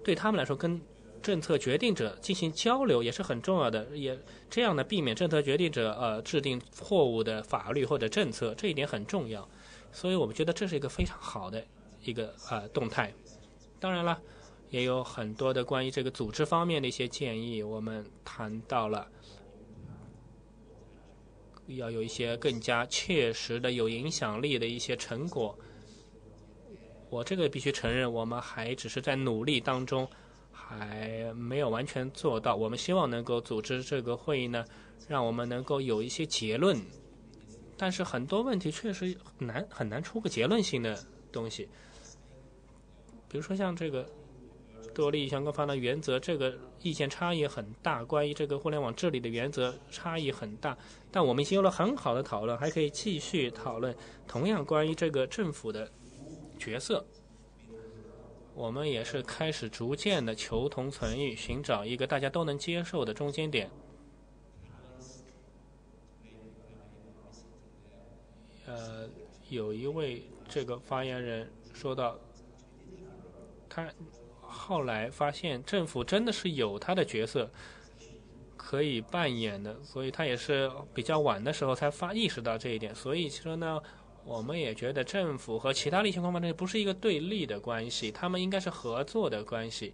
对他们来说跟政策决定者进行交流也是很重要的，也这样呢避免政策决定者呃制定错误的法律或者政策，这一点很重要。所以我们觉得这是一个非常好的一个呃动态。当然了，也有很多的关于这个组织方面的一些建议，我们谈到了要有一些更加切实的、有影响力的一些成果。我这个必须承认，我们还只是在努力当中，还没有完全做到。我们希望能够组织这个会议呢，让我们能够有一些结论。但是很多问题确实难很难出个结论性的东西，比如说像这个多利益相关方的原则，这个意见差异很大。关于这个互联网治理的原则差异很大，但我们已经有了很好的讨论，还可以继续讨论。同样关于这个政府的角色，我们也是开始逐渐的求同存异，寻找一个大家都能接受的中间点。呃，有一位这个发言人说到，他后来发现政府真的是有他的角色可以扮演的，所以他也是比较晚的时候才发意识到这一点。所以说呢，我们也觉得政府和其他利益相关方这不是一个对立的关系，他们应该是合作的关系。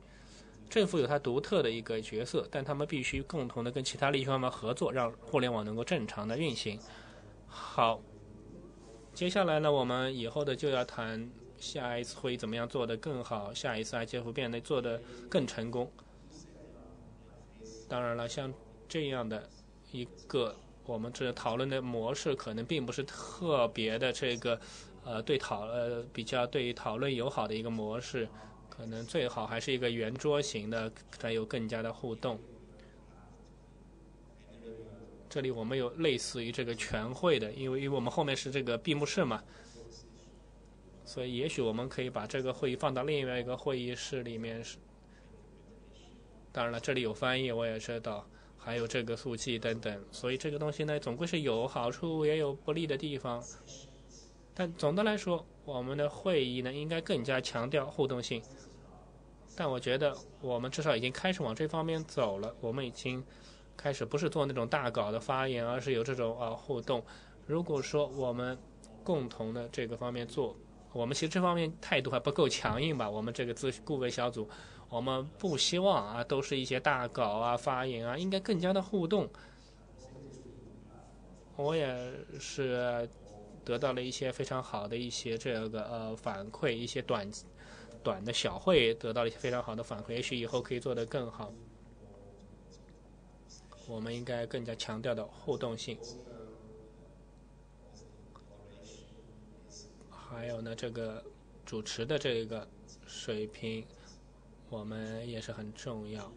政府有它独特的一个角色，但他们必须共同的跟其他利益方合作，让互联网能够正常的运行。好。接下来呢，我们以后的就要谈下一次会议怎么样做得更好，下一次 IGF 变得做得更成功。当然了，像这样的一个我们这讨论的模式，可能并不是特别的这个呃对讨呃比较对于讨论友好的一个模式，可能最好还是一个圆桌型的，才有更加的互动。这里我们有类似于这个全会的，因为因为我们后面是这个闭幕式嘛，所以也许我们可以把这个会议放到另外一个会议室里面。是，当然了，这里有翻译，我也知道，还有这个速记等等，所以这个东西呢，总归是有好处也有不利的地方。但总的来说，我们的会议呢，应该更加强调互动性。但我觉得我们至少已经开始往这方面走了，我们已经。开始不是做那种大稿的发言，而是有这种啊互动。如果说我们共同的这个方面做，我们其实这方面态度还不够强硬吧？我们这个咨询顾问小组，我们不希望啊都是一些大稿啊发言啊，应该更加的互动。我也是得到了一些非常好的一些这个呃反馈，一些短短的小会得到了一些非常好的反馈，也许以后可以做得更好。我们应该更加强调的互动性，还有呢，这个主持的这个水平，我们也是很重要。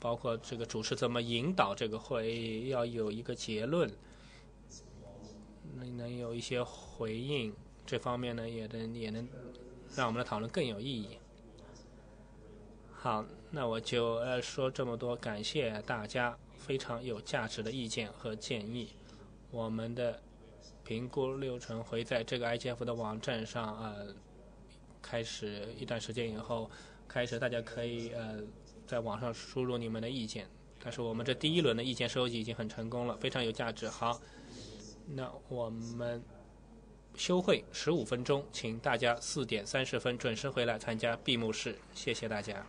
包括这个主持怎么引导这个会议，要有一个结论，能能有一些回应，这方面呢，也能也能让我们的讨论更有意义。好，那我就呃说这么多，感谢大家。非常有价值的意见和建议，我们的评估流程会在这个 IGF 的网站上呃开始一段时间以后开始，大家可以呃在网上输入你们的意见。但是我们这第一轮的意见收集已经很成功了，非常有价值。好，那我们休会十五分钟，请大家四点三十分准时回来参加闭幕式。谢谢大家。